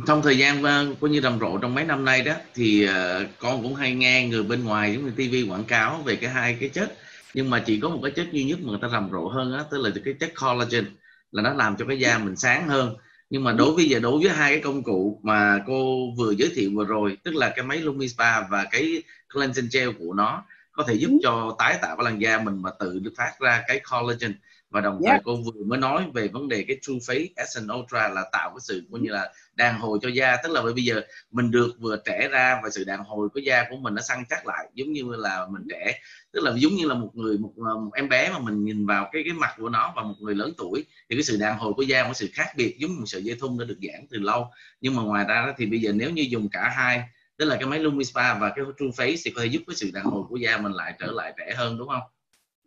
trong thời gian uh, coi như rầm rộ trong mấy năm nay đó thì uh, con cũng hay nghe người bên ngoài giống như TV quảng cáo về cái hai cái chất. Nhưng mà chỉ có một cái chất duy nhất mà người ta rầm rộ hơn á tức là cái chất collagen là nó làm cho cái da mình sáng hơn. Nhưng mà đối với giờ đối với hai cái công cụ mà cô vừa giới thiệu vừa rồi tức là cái máy Lumispa và cái cleansing gel của nó có thể giúp cho tái tạo cái làn da mình mà tự được phát ra cái collagen. Và đồng thời yeah. cô vừa mới nói về vấn đề cái True Face Essence Ultra là tạo cái sự coi như là đàn hồi cho da. Tức là bây giờ mình được vừa trẻ ra và sự đàn hồi của da của mình nó săn chắc lại giống như là mình trẻ. Tức là giống như là một người một, một em bé mà mình nhìn vào cái cái mặt của nó và một người lớn tuổi thì cái sự đàn hồi của da có sự khác biệt giống như một sợi dây thun đã được giãn từ lâu. Nhưng mà ngoài ra đó thì bây giờ nếu như dùng cả hai tức là cái máy Lumispa và cái True Face thì có thể giúp cái sự đàn hồi của da mình lại trở lại trẻ hơn đúng không?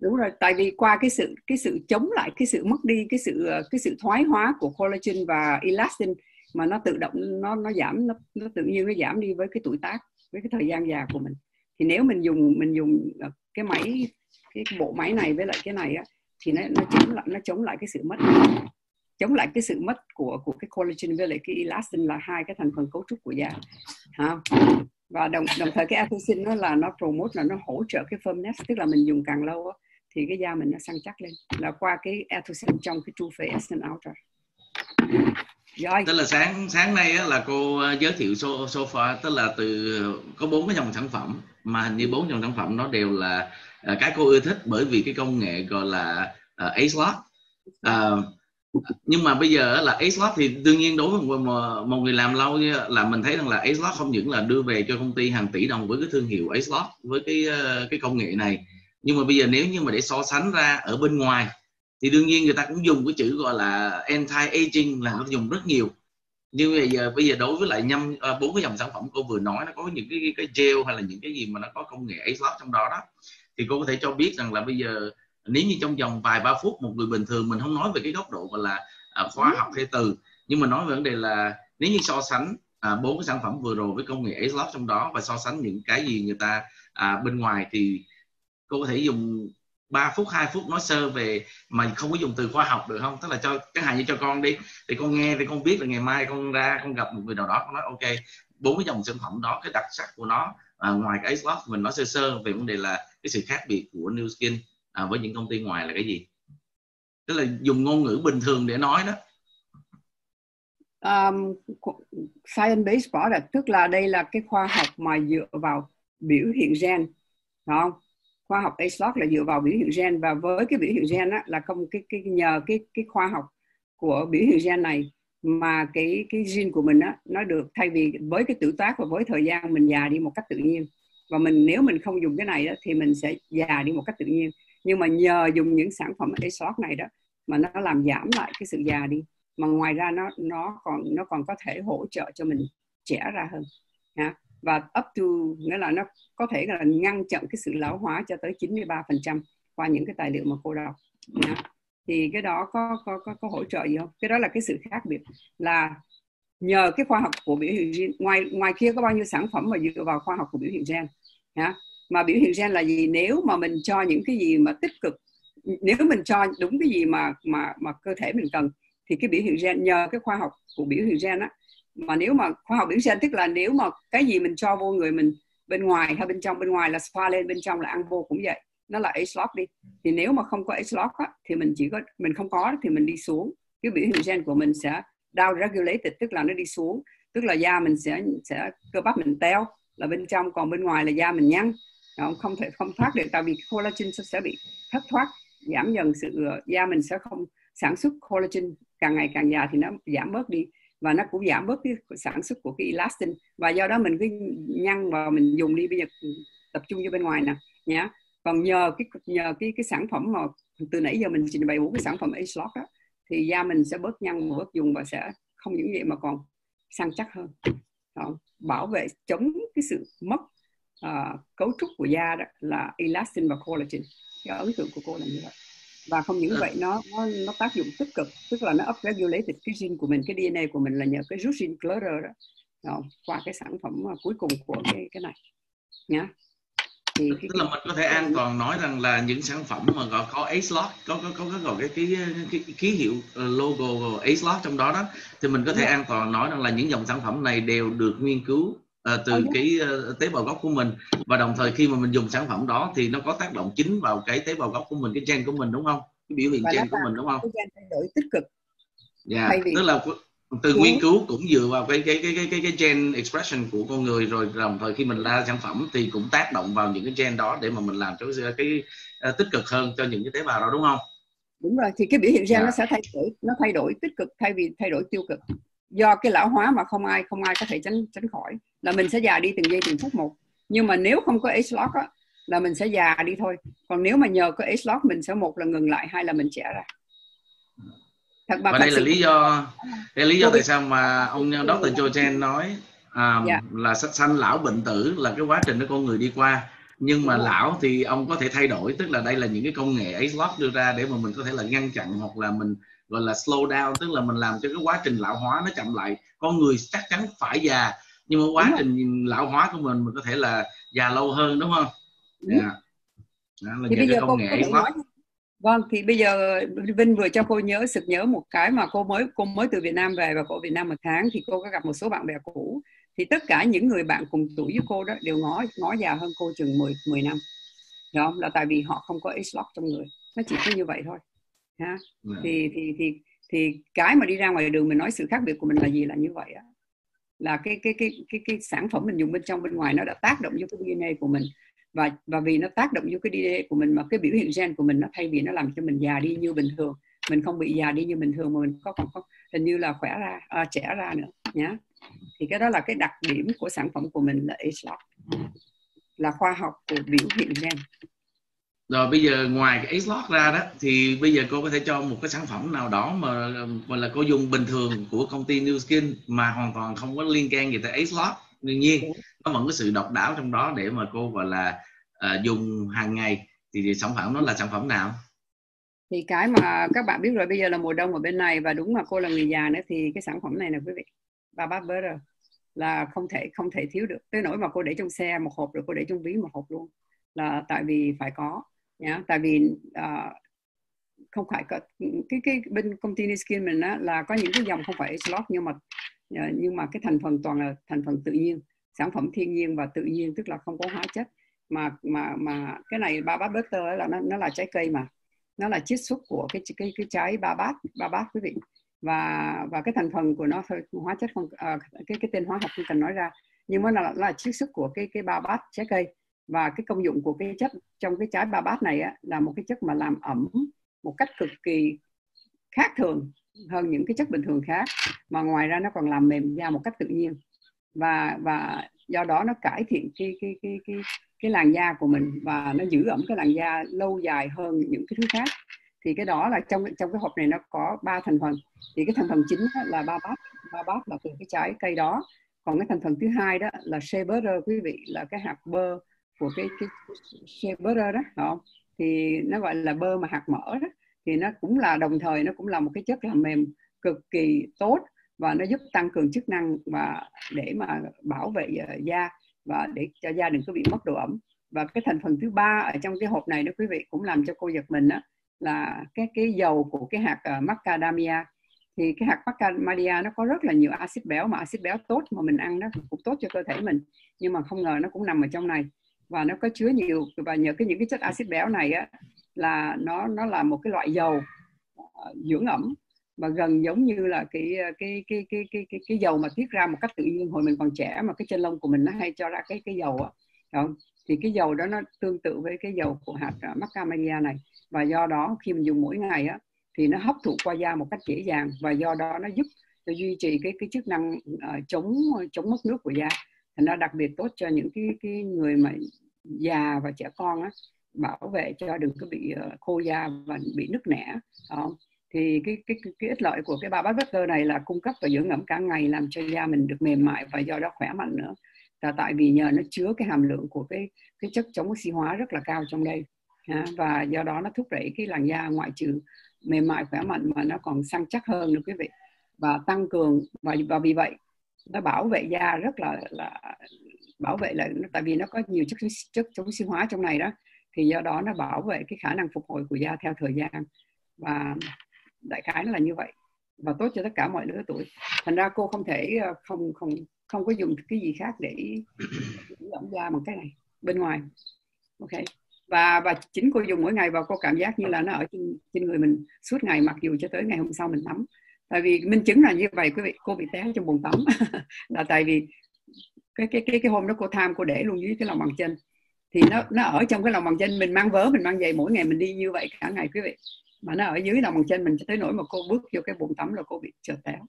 đúng rồi tại vì qua cái sự cái sự chống lại cái sự mất đi cái sự ờ, cái sự thoái hóa của collagen và elastin mà nó tự động nó nó giảm nó, nó tự nhiên nó giảm đi với cái tuổi tác với cái thời gian già của mình thì nếu mình dùng mình dùng ờ, cái máy cái bộ máy này với lại cái này á thì nó nó chống lại nó chống lại cái sự mất chống lại cái sự mất của của cái collagen với lại cái elastin là hai cái thành phần cấu trúc của da ha. Và đồng đồng thời cái atoxin nó là nó promote là nó hỗ trợ cái firmness tức là mình dùng càng lâu thì cái da mình nó săn chắc lên. Là qua cái atoxin trong cái True Face Essence outer. Rồi. tức là sáng sáng nay á, là cô ờ, giới thiệu so, so far tức là từ có bốn cái dòng sản phẩm mà hình như bốn dòng sản phẩm nó đều là uh, cái cô ưa thích bởi vì cái công nghệ gọi là ờ, uh, Ace Lock uh, nhưng mà bây giờ là Ace Lock thì đương nhiên đối với một, một người làm lâu là mình thấy rằng là Ace Lock không những là đưa về cho công ty hàng tỷ đồng với cái thương hiệu Ace Lock với cái ờ, cái công nghệ này. Nhưng mà bây giờ nếu như mà để so sánh ra ở bên ngoài thì đương nhiên người ta cũng dùng cái chữ gọi là anti aging là nó dùng rất nhiều. Như bây giờ bây giờ đối với lại nhâm ờ, bốn cái dòng sản phẩm cô vừa nói nó có những cái cái gel hay là những cái gì mà nó có công nghệ slot trong đó đó thì cô có thể cho biết rằng là bây giờ nếu như trong vòng vài ba phút một người bình thường mình không nói về cái góc độ gọi là à, khoa học hay từ nhưng mà nói về vấn đề là nếu như so sánh à, bốn cái sản phẩm vừa rồi với công nghệ ASLOT trong đó và so sánh những cái gì người ta à, bên ngoài thì cô có thể dùng 3 phút 2 phút nói sơ về mà không có dùng từ khoa học được không? Tức là cho chẳng hạn như cho con đi thì con nghe thì con biết là ngày mai con ra con gặp một người nào đó con nói ok bốn cái dòng sản phẩm đó cái đặc sắc của nó à, ngoài cái slot mình nói sơ sơ về vấn đề là cái sự khác biệt của New Skin à, với những công ty ngoài là cái gì? Tức là dùng ngôn ngữ bình thường để nói đó. Um, science based product tức là đây là cái khoa học mà dựa vào biểu hiện gen đúng không? Khoa học ASLOT là dựa vào biểu hiện gen và với cái biểu hiện gen á, là công cái, cái nhờ cái cái khoa học của biểu hiện gen này mà cái cái gene của mình á nó được thay vì với cái tự tác và với thời gian mình già đi một cách tự nhiên. Và mình nếu mình không dùng cái này đó thì mình sẽ già đi một cách tự nhiên nhưng mà nhờ dùng những sản phẩm ASOS này đó mà nó làm giảm lại cái sự già đi. Mà ngoài ra nó nó còn nó còn có thể hỗ trợ cho mình trẻ ra hơn. Ha và up to nghĩa là nó có thể là ngăn chặn cái sự lão hóa cho tới 93% qua những cái tài liệu mà cô đọc. Ha? thì cái đó có, có có có hỗ trợ gì không? Cái đó là cái sự khác biệt là nhờ cái khoa học của biểu hiện gen ngoài ngoài kia có bao nhiêu sản phẩm mà dựa vào khoa học của biểu hiện gen. Nha mà biểu hiện gen là gì? Nếu mà mình cho những cái gì mà tích cực nếu mình cho đúng cái gì mà mà mà cơ thể mình cần thì cái biểu hiện gen nhờ cái khoa học của biểu hiện gen á. Mà nếu mà khoa học biểu hiện gen tức là nếu mà cái gì mình cho vô người mình bên ngoài hay bên trong bên ngoài là spa lên bên trong là ăn vô cũng vậy. Nó là h đi. Thì nếu mà không có h á, thì mình chỉ có mình không có thì mình đi xuống. Cái biểu hiện gen của mình sẽ down regulated tức là nó đi xuống. Tức là da mình sẽ sẽ cơ bắp mình teo là bên trong còn bên ngoài là da mình nhăn không, không thể không thoát được tại vì collagen sẽ bị thất thoát giảm dần sự da mình sẽ không sản xuất collagen càng ngày càng già thì nó giảm bớt đi và nó cũng giảm bớt cái sản xuất của cái elastin và do đó mình cứ nhăn và mình dùng đi bây giờ tập trung vô bên ngoài nè nhá còn nhờ cái nhờ cái cái sản phẩm mà từ nãy giờ mình trình bày bốn cái sản phẩm A-Slot đó thì da mình sẽ bớt nhăn bớt dùng và sẽ không những vậy mà còn săn chắc hơn đó. bảo vệ chống cái sự mất uh, cấu trúc của da đó là elastin và collagen. Cái ấn tượng của cô là như vậy. Và không những ừ. vậy nó nó nó tác dụng tích cực tức là nó upregulated cái gene của mình cái DNA của mình là nhờ cái rút gene clutter đó, đó qua cái sản phẩm cuối cùng của cái cái này. Nhá. Thì cái, tức là mình có thể an toàn nói rằng là những sản phẩm mà gọi có A slot có có có, có cái cái, cái, ký hiệu ờ, logo A slot trong đó đó thì mình có thể an toàn nói rằng là những dòng sản phẩm này đều được nghiên cứu uh, từ ừ. cái uh, tế bào gốc của mình và đồng thời khi mà mình dùng sản phẩm đó thì nó có tác động chính vào cái tế bào gốc của mình cái gen của mình đúng không cái biểu hiện gen của mình đúng không gen thay đổi tích cực dạ yeah. tức là từ nghiên cứu cũng dựa vào cái cái cái cái cái, cái gen expression của con người rồi đồng thời khi mình ra sản phẩm thì cũng tác động vào những cái gen đó để mà mình làm cho cái, cái uh, tích cực hơn cho những cái tế bào đó đúng không đúng rồi thì cái biểu hiện gen yeah. nó sẽ thay đổi nó thay đổi tích cực thay vì thay đổi tiêu cực do cái lão hóa mà không ai không ai có thể tránh tránh khỏi là mình sẽ già đi từng giây từng phút một nhưng mà nếu không có age lock á là mình sẽ già đi thôi còn nếu mà nhờ có age lock mình sẽ một là ngừng lại hai là mình trẻ ra thật và đây là lý do đây là lý do tại sao mà ông Dr. Joe Chen nói um, yeah. Dạ. là sanh lão bệnh tử là cái quá trình của con người đi qua nhưng mà lão thì ông có thể thay đổi tức là đây là những cái công nghệ age lock đưa ra để mà mình có thể là ngăn chặn hoặc là mình gọi là slow down tức là mình làm cho cái quá trình lão hóa nó chậm lại. Con người chắc chắn phải già nhưng mà quá trình lão hóa của mình mình có thể là già lâu hơn đúng không? Yeah. Đó là thì bây giờ công nghệ nói vâng thì bây giờ Vinh vừa cho cô nhớ sực nhớ một cái mà cô mới cô mới từ Việt Nam về và cô ở Việt Nam một tháng thì cô có gặp một số bạn bè cũ. Thì tất cả những người bạn cùng tuổi với cô đó đều ngó ngó già hơn cô chừng 10 10 năm. Đúng không? là tại vì họ không có age lock trong người. Nó chỉ có như vậy thôi ha? Yeah. Dạ. thì thì thì thì cái mà đi ra ngoài đường mình nói sự khác biệt của mình là gì? Là như vậy á. Là cái cái cái cái cái sản phẩm mình dùng bên trong bên ngoài nó đã tác động vô cái DNA của mình. Và và vì nó tác động vô cái DNA của mình mà cái biểu hiện gen của mình nó thay vì nó làm cho mình già đi như bình thường mình không bị già đi như bình thường mà mình có còn có hình như là khỏe ra à, trẻ ra nữa nhá. Thì cái đó là cái đặc điểm của sản phẩm của mình là AgeLock là khoa học của biểu hiện gen rồi bây giờ ngoài cái A-Slot ra đó thì bây giờ cô có thể cho một cái sản phẩm nào đó mà mà là cô dùng bình thường của công ty New Skin mà hoàn toàn không có liên can gì tới A-Slot. Đương nhiên nó vẫn có sự độc đáo trong đó để mà cô gọi là uh, dùng hàng ngày. Thì, thì sản phẩm nó là sản phẩm nào? Thì cái mà các bạn biết rồi bây giờ là mùa đông ở bên này và đúng là cô là người già nữa thì cái sản phẩm này nè quý vị ba bát butter là không thể không thể thiếu được. Tới nỗi mà cô để trong xe một hộp rồi cô để trong ví một hộp luôn là tại vì phải có yeah, tại vì uh, không phải có cái cái bên công ty Niskin mình á, là có những cái dòng không phải slot nhưng mà ờ, nhưng mà cái thành phần toàn là thành phần tự nhiên sản phẩm thiên nhiên và tự nhiên tức là không có hóa chất. Mà mà mà cái này ba bát butter là nó nó là trái cây mà. Nó là chiết xuất của cái cái cái trái ba bát ba bát quý vị. Và và cái thành phần của nó thôi hóa chất không à, cái cái tên hóa học không cần nói ra nhưng mà là, là chiết xuất của cái cái ba bát trái cây và cái công dụng của cái chất trong cái trái ba bát này á, là một cái chất mà làm ẩm một cách cực kỳ khác thường hơn những cái chất bình thường khác. Mà ngoài ra nó còn làm mềm da một cách tự nhiên. Và và do đó nó cải thiện cái cái cái cái cái làn da của mình và nó giữ ẩm cái làn da lâu dài hơn những cái thứ khác. Thì cái đó là trong trong cái hộp này nó có ba thành phần. Thì cái thành phần chính là ba bát ba bát là từ cái trái cây đó. Còn cái thành phần thứ hai đó là shea butter quý vị là cái hạt bơ của cái cái shea butter đó không? Thì nó gọi là bơ mà hạt mỡ đó thì nó cũng là đồng thời nó cũng là một cái chất làm mềm cực kỳ tốt và nó giúp tăng cường chức năng và để mà bảo vệ ờ, da và để cho da đừng có bị mất độ ẩm. Và cái thành phần thứ ba ở trong cái hộp này đó quý vị cũng làm cho cô giật mình đó là cái cái dầu của cái hạt uh, macadamia. Thì cái hạt macadamia nó có rất là nhiều axit béo mà axit béo tốt mà mình ăn nó cũng tốt cho cơ thể mình. Nhưng mà không ngờ nó cũng nằm ở trong này và nó có chứa nhiều và nhờ cái những cái chất axit béo này á là nó nó là một cái loại dầu uh, dưỡng ẩm và gần giống như là cái cái cái cái cái cái, cái dầu mà tiết ra một cách tự nhiên. Hồi mình còn trẻ mà cái chân lông của mình nó hay cho ra cái cái dầu á không? thì cái dầu đó nó tương tự với cái dầu của hạt uh, macadamia này. Và do đó khi mình dùng mỗi ngày á thì nó hấp thụ qua da một cách dễ dàng và do đó nó giúp cho duy trì cái cái chức năng uh, chống chống mất nước của da. Thành ra đặc biệt tốt cho những cái cái người mà già và trẻ con á bảo vệ cho đừng có bị ờ, khô da và bị nứt nẻ không? thì cái, cái cái ích lợi của cái ba bát vector này là cung cấp và dưỡng ẩm cả ngày làm cho da mình được mềm mại và do đó khỏe mạnh nữa. Là tại vì nhờ nó chứa cái hàm lượng của cái cái chất chống oxy hóa rất là cao trong đây và do đó nó thúc đẩy cái làn da ngoại trừ mềm mại khỏe mạnh mà nó còn săn chắc hơn nữa quý vị. Và tăng cường và và vì vậy nó bảo vệ da rất là là bảo vệ là tại vì nó có nhiều chất chất chống oxy hóa trong này đó thì do đó nó bảo vệ cái khả năng phục hồi của da theo thời gian. Và đại khái nó là như vậy. Và tốt cho tất cả mọi lứa tuổi. Thành ra cô không thể ờ, không không không có dùng cái gì khác để dưỡng da bằng cái này. Bên ngoài. Ok. Và và chính cô dùng mỗi ngày và cô cảm giác như là nó ở trên, trên người mình suốt ngày mặc dù cho tới ngày hôm sau mình tắm. Tại vì minh chứng là như vậy quý vị. Cô bị té trong bồn tắm. Là tại vì cái cái cái cái hôm đó cô tham cô để luôn dưới cái lòng bàn chân. Thì nó nó ở trong cái lòng bàn chân mình mang vớ mình mang giày mỗi ngày mình đi như vậy cả ngày quý vị. Mà nó ở dưới lòng bàn chân mình cho tới nỗi mà cô bước vô cái bồn tắm là cô bị trượt téo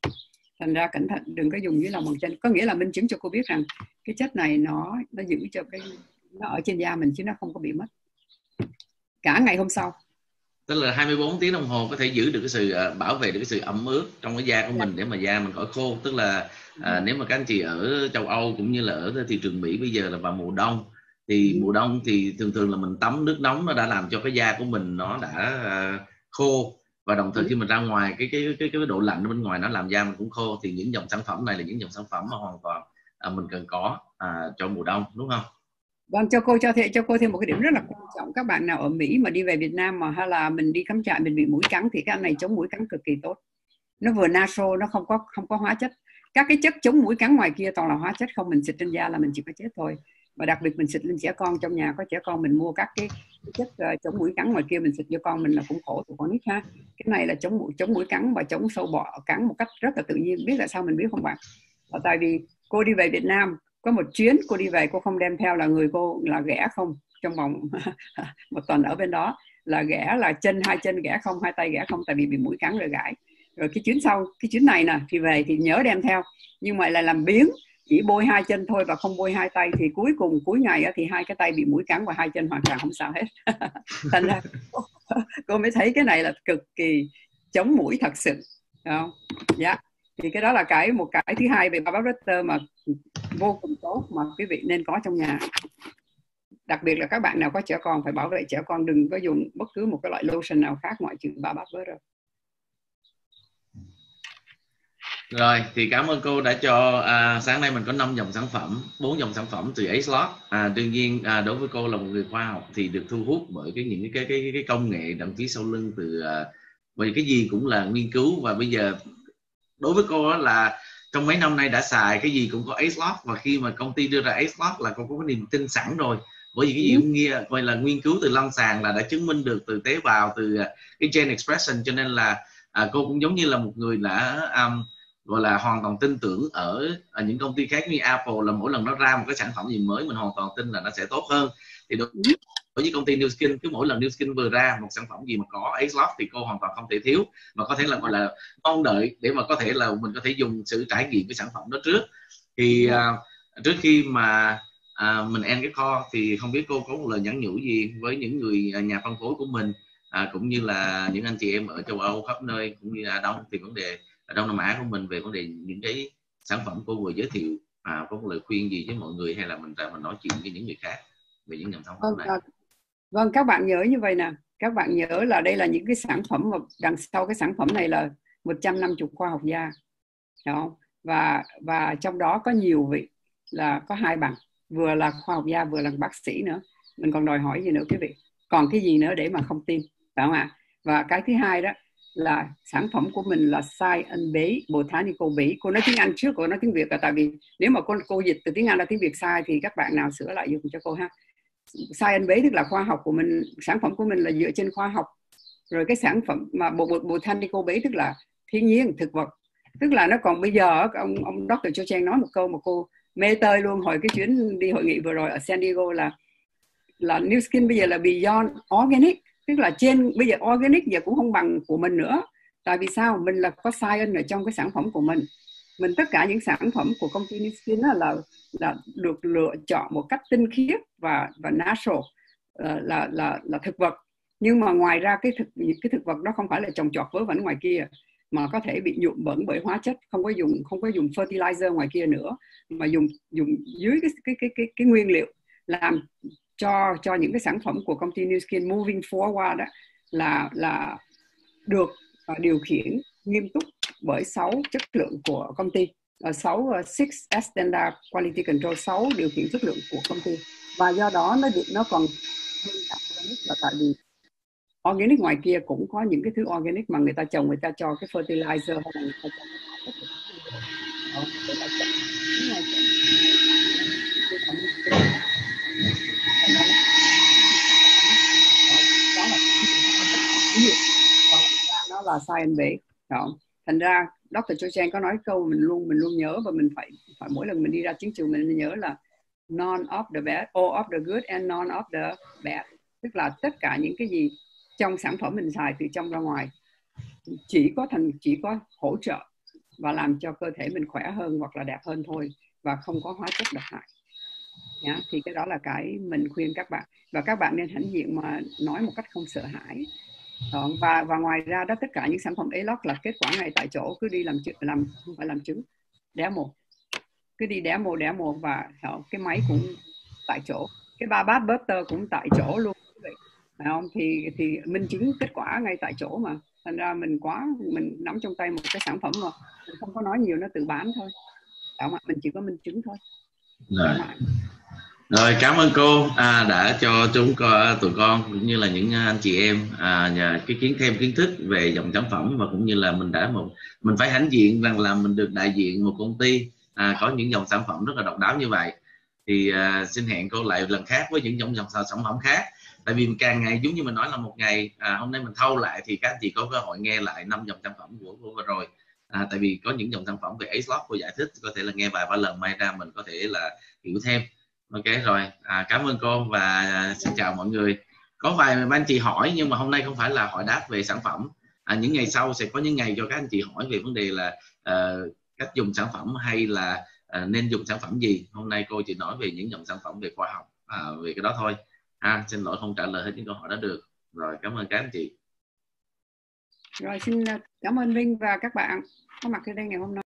thành ra cẩn thận đừng có dùng dưới lòng bàn chân. Có nghĩa là minh chứng cho cô biết rằng cái chất này nó nó giữ cho cái nó ở trên da mình chứ nó không có bị mất. Cả ngày hôm sau tức là 24 tiếng đồng hồ có thể giữ được cái sự uh, bảo vệ được cái sự ẩm ướt trong cái da của mình để mà da mình khỏi khô. Tức là uh, nếu mà các anh chị ở châu Âu cũng như là ở thị trường Mỹ bây giờ là vào mùa đông thì mùa đông thì thường thường là mình tắm nước nóng nó đã làm cho cái da của mình nó đã uh, khô. Và đồng thời khi mình ra ngoài cái cái cái cái độ lạnh bên ngoài nó làm da mình cũng khô thì những dòng sản phẩm này là những dòng sản phẩm mà hoàn toàn à, mình cần có à, cho mùa đông đúng không? Vâng, cho cô cho thể cho cô thêm một cái điểm rất là quan trọng các bạn nào ở Mỹ mà đi về Việt Nam mà hay là mình đi cắm trại mình bị mũi cắn thì cái anh này chống mũi cắn cực kỳ tốt. Nó vừa natural nó không có không có hóa chất. Các cái chất chống mũi cắn ngoài kia toàn là hóa chất không mình xịt trên da là mình chỉ có chết thôi. Và đặc biệt mình xịt lên trẻ con trong nhà có trẻ con mình mua các cái, cái chất uh, chống mũi cắn ngoài kia mình xịt cho con mình là cũng khổ tụi con nít ha. Cái này là chống mũi chống mũi cắn và chống sâu bọ cắn một cách rất là tự nhiên. Biết là sao mình biết không bạn? Ờ, tại vì cô đi về Việt Nam có một chuyến cô đi về, cô không đem theo là người cô là ghẻ không? Trong vòng một tuần ở bên đó. Là ghẻ, là chân, hai chân ghẻ không, hai tay ghẻ không, tại vì bị mũi cắn rồi gãi. Rồi cái chuyến sau, cái chuyến này nè, thì về thì nhớ đem theo. Nhưng mà lại làm biến chỉ bôi hai chân thôi và không bôi hai tay. Thì cuối cùng, cuối ngày thì hai cái tay bị mũi cắn và hai chân hoàn toàn không sao hết. Thành ra cô mới thấy cái này là cực kỳ chống mũi thật sự. Không? dạ thì cái đó là cái một cái thứ hai về barbecue mà vô cùng tốt mà quý vị nên có trong nhà. Đặc biệt là các bạn nào có trẻ con phải bảo vệ trẻ con đừng có dùng bất cứ một cái loại lotion nào khác ngoại trừ barbecue rồi thì cảm ơn cô đã cho à, sáng nay mình có 5 dòng sản phẩm bốn dòng sản phẩm từ Acelot à, đương nhiên à, đối với cô là một người khoa học thì được thu hút bởi cái những cái cái cái công nghệ đậm chí sau lưng từ à, bởi cái gì cũng là nghiên cứu và bây giờ đối với cô là trong mấy năm nay đã xài cái gì cũng có Acelot và khi mà công ty đưa ra Acelot là cô có niềm tin sẵn rồi. Bởi vì cái gì ừ. cũng nghe gọi là nghiên cứu từ lâm sàng là đã chứng minh được từ tế bào từ à, cái gene expression cho nên là à, cô cũng giống như là một người đã um, gọi là hoàn toàn tin tưởng ở, ở những công ty khác như Apple là mỗi lần nó ra một cái sản phẩm gì mới mình hoàn toàn tin là nó sẽ tốt hơn. Thì đối với công ty New Skin cứ mỗi lần New Skin vừa ra một sản phẩm gì mà có Xlock thì cô hoàn toàn không thể thiếu. Mà có thể là gọi là mong đợi để mà có thể là mình có thể dùng sự trải nghiệm cái sản phẩm đó trước. Thì uh, trước khi mà uh, mình end cái kho thì không biết cô có một lời nhắn nhủ gì với những người à, nhà phân phối của mình uh, cũng như là những anh chị em ở châu Âu khắp nơi cũng như là Đông. Thì vấn đề ở Đông Nam Á của mình về vấn đề những cái sản phẩm cô vừa giới thiệu à, có một lời khuyên gì với mọi người hay là mình ra mình nói chuyện với những người khác về những dòng sản phẩm này? Vâng, vâng, các bạn nhớ như vậy nè. Các bạn nhớ là đây là những cái sản phẩm mà đằng sau cái sản phẩm này là 150 khoa học gia. Đó. Và và trong đó có nhiều vị là có hai bằng. Vừa là khoa học gia vừa là bác sĩ nữa. Mình còn đòi hỏi gì nữa quý vị? Còn cái gì nữa để mà không tin phải không ạ? Và cái thứ hai đó là sản phẩm của mình là science based botanical based cô nói tiếng Anh trước cô nói tiếng Việt là tại vì nếu mà cô cô dịch từ tiếng Anh ra tiếng Việt sai thì các bạn nào sửa lại dùng cho cô ha science based tức là khoa học của mình, sản phẩm của mình là dựa trên khoa học. Rồi cái sản phẩm mà bộ bộ, botanical based tức là thiên nhiên, thực vật. Tức là nó còn bây giờ, ông ông Dr. Cho Chang nói một câu mà cô mê tơi luôn hồi cái chuyến đi hội nghị vừa rồi ở San Diego là là New Skin bây giờ là beyond organic. Tức là trên, bây giờ organic giờ cũng không bằng của mình nữa. Tại vì sao? Mình là có science ở trong cái sản phẩm của mình mình tất cả những sản phẩm của công ty Niskin là là được lựa chọn một cách tinh khiết và và natural uh, là là là thực vật. Nhưng mà ngoài ra cái thực cái thực vật đó không phải là trồng trọt vớ vẩn ngoài kia mà có thể bị nhuộm bẩn bởi hóa chất không có dùng không có dùng fertilizer ngoài kia nữa mà dùng dùng dưới cái cái cái cái, cái nguyên liệu làm cho cho những cái sản phẩm của công ty New Skin moving forward đó là là được uh, điều khiển nghiêm túc bởi sáu chất lượng của công ty uh, sáu uh, six standard quality control sáu điều khiển chất lượng của công ty và do đó nó được nó còn là tại vì organic ngoài kia cũng có những cái thứ organic mà người ta trồng người ta cho cái fertilizer hay là người ta cho nó là science based đó. thành ra Dr. Cho Chang có nói câu mình luôn mình luôn nhớ và mình phải phải mỗi lần mình đi ra chiến trường mình nhớ là none of the bad, all of the good and none of the bad tức là tất cả những cái gì trong sản phẩm mình xài từ trong ra ngoài chỉ có thành chỉ có hỗ trợ và làm cho cơ thể mình khỏe hơn hoặc là đẹp hơn thôi và không có hóa chất độc hại yeah, thì cái đó là cái mình khuyên các bạn và các bạn nên hãnh diện mà nói một cách không sợ hãi và và ngoài ra đó tất cả những sản phẩm Alog là kết quả ngay tại chỗ cứ đi làm làm không phải làm trứng demo cứ đi demo demo và đó, cái máy cũng tại chỗ. Cái ba bát butter cũng tại chỗ luôn phải không? Thì thì minh chứng kết quả ngay tại chỗ mà. Thành ra mình quá mình nắm trong tay một cái sản phẩm mà mình không có nói nhiều nó tự bán thôi. Đó mà mình chỉ có minh chứng thôi. Rồi rồi cảm ơn cô à, đã cho chúng co, tụi con cũng như là những à, anh chị em à, nhà cái kiến thêm kiến thức về dòng sản phẩm và cũng như là mình đã một mình phải hãnh diện rằng là mình được đại diện một công ty à, có những dòng sản phẩm rất là độc đáo như vậy. Thì à, xin hẹn cô lại lần khác với những dòng dòng sản phẩm khác. Tại vì càng ngày giống như mình nói là một ngày à, hôm nay mình thâu lại thì các anh chị có cơ hội nghe lại năm dòng sản phẩm của cô vừa rồi. À, tại vì có những dòng sản phẩm về A-Slot cô giải thích có thể là nghe vài ba lần may ra mình có thể là hiểu thêm ok rồi. À, cảm ơn cô và à, xin chào mọi người. Có vài anh chị hỏi nhưng mà hôm nay không phải là hỏi đáp về sản phẩm. À, những ngày sau sẽ có những ngày cho các anh chị hỏi về vấn đề là uh, cách dùng sản phẩm hay là uh, nên dùng sản phẩm gì. Hôm nay cô chỉ nói về những dòng sản phẩm về khoa học à, về cái đó thôi. À, xin lỗi không trả lời hết những câu hỏi đó được. Rồi cảm ơn các anh chị. Rồi xin à, cảm ơn Vinh và các bạn có mặt ở đây ngày hôm nay.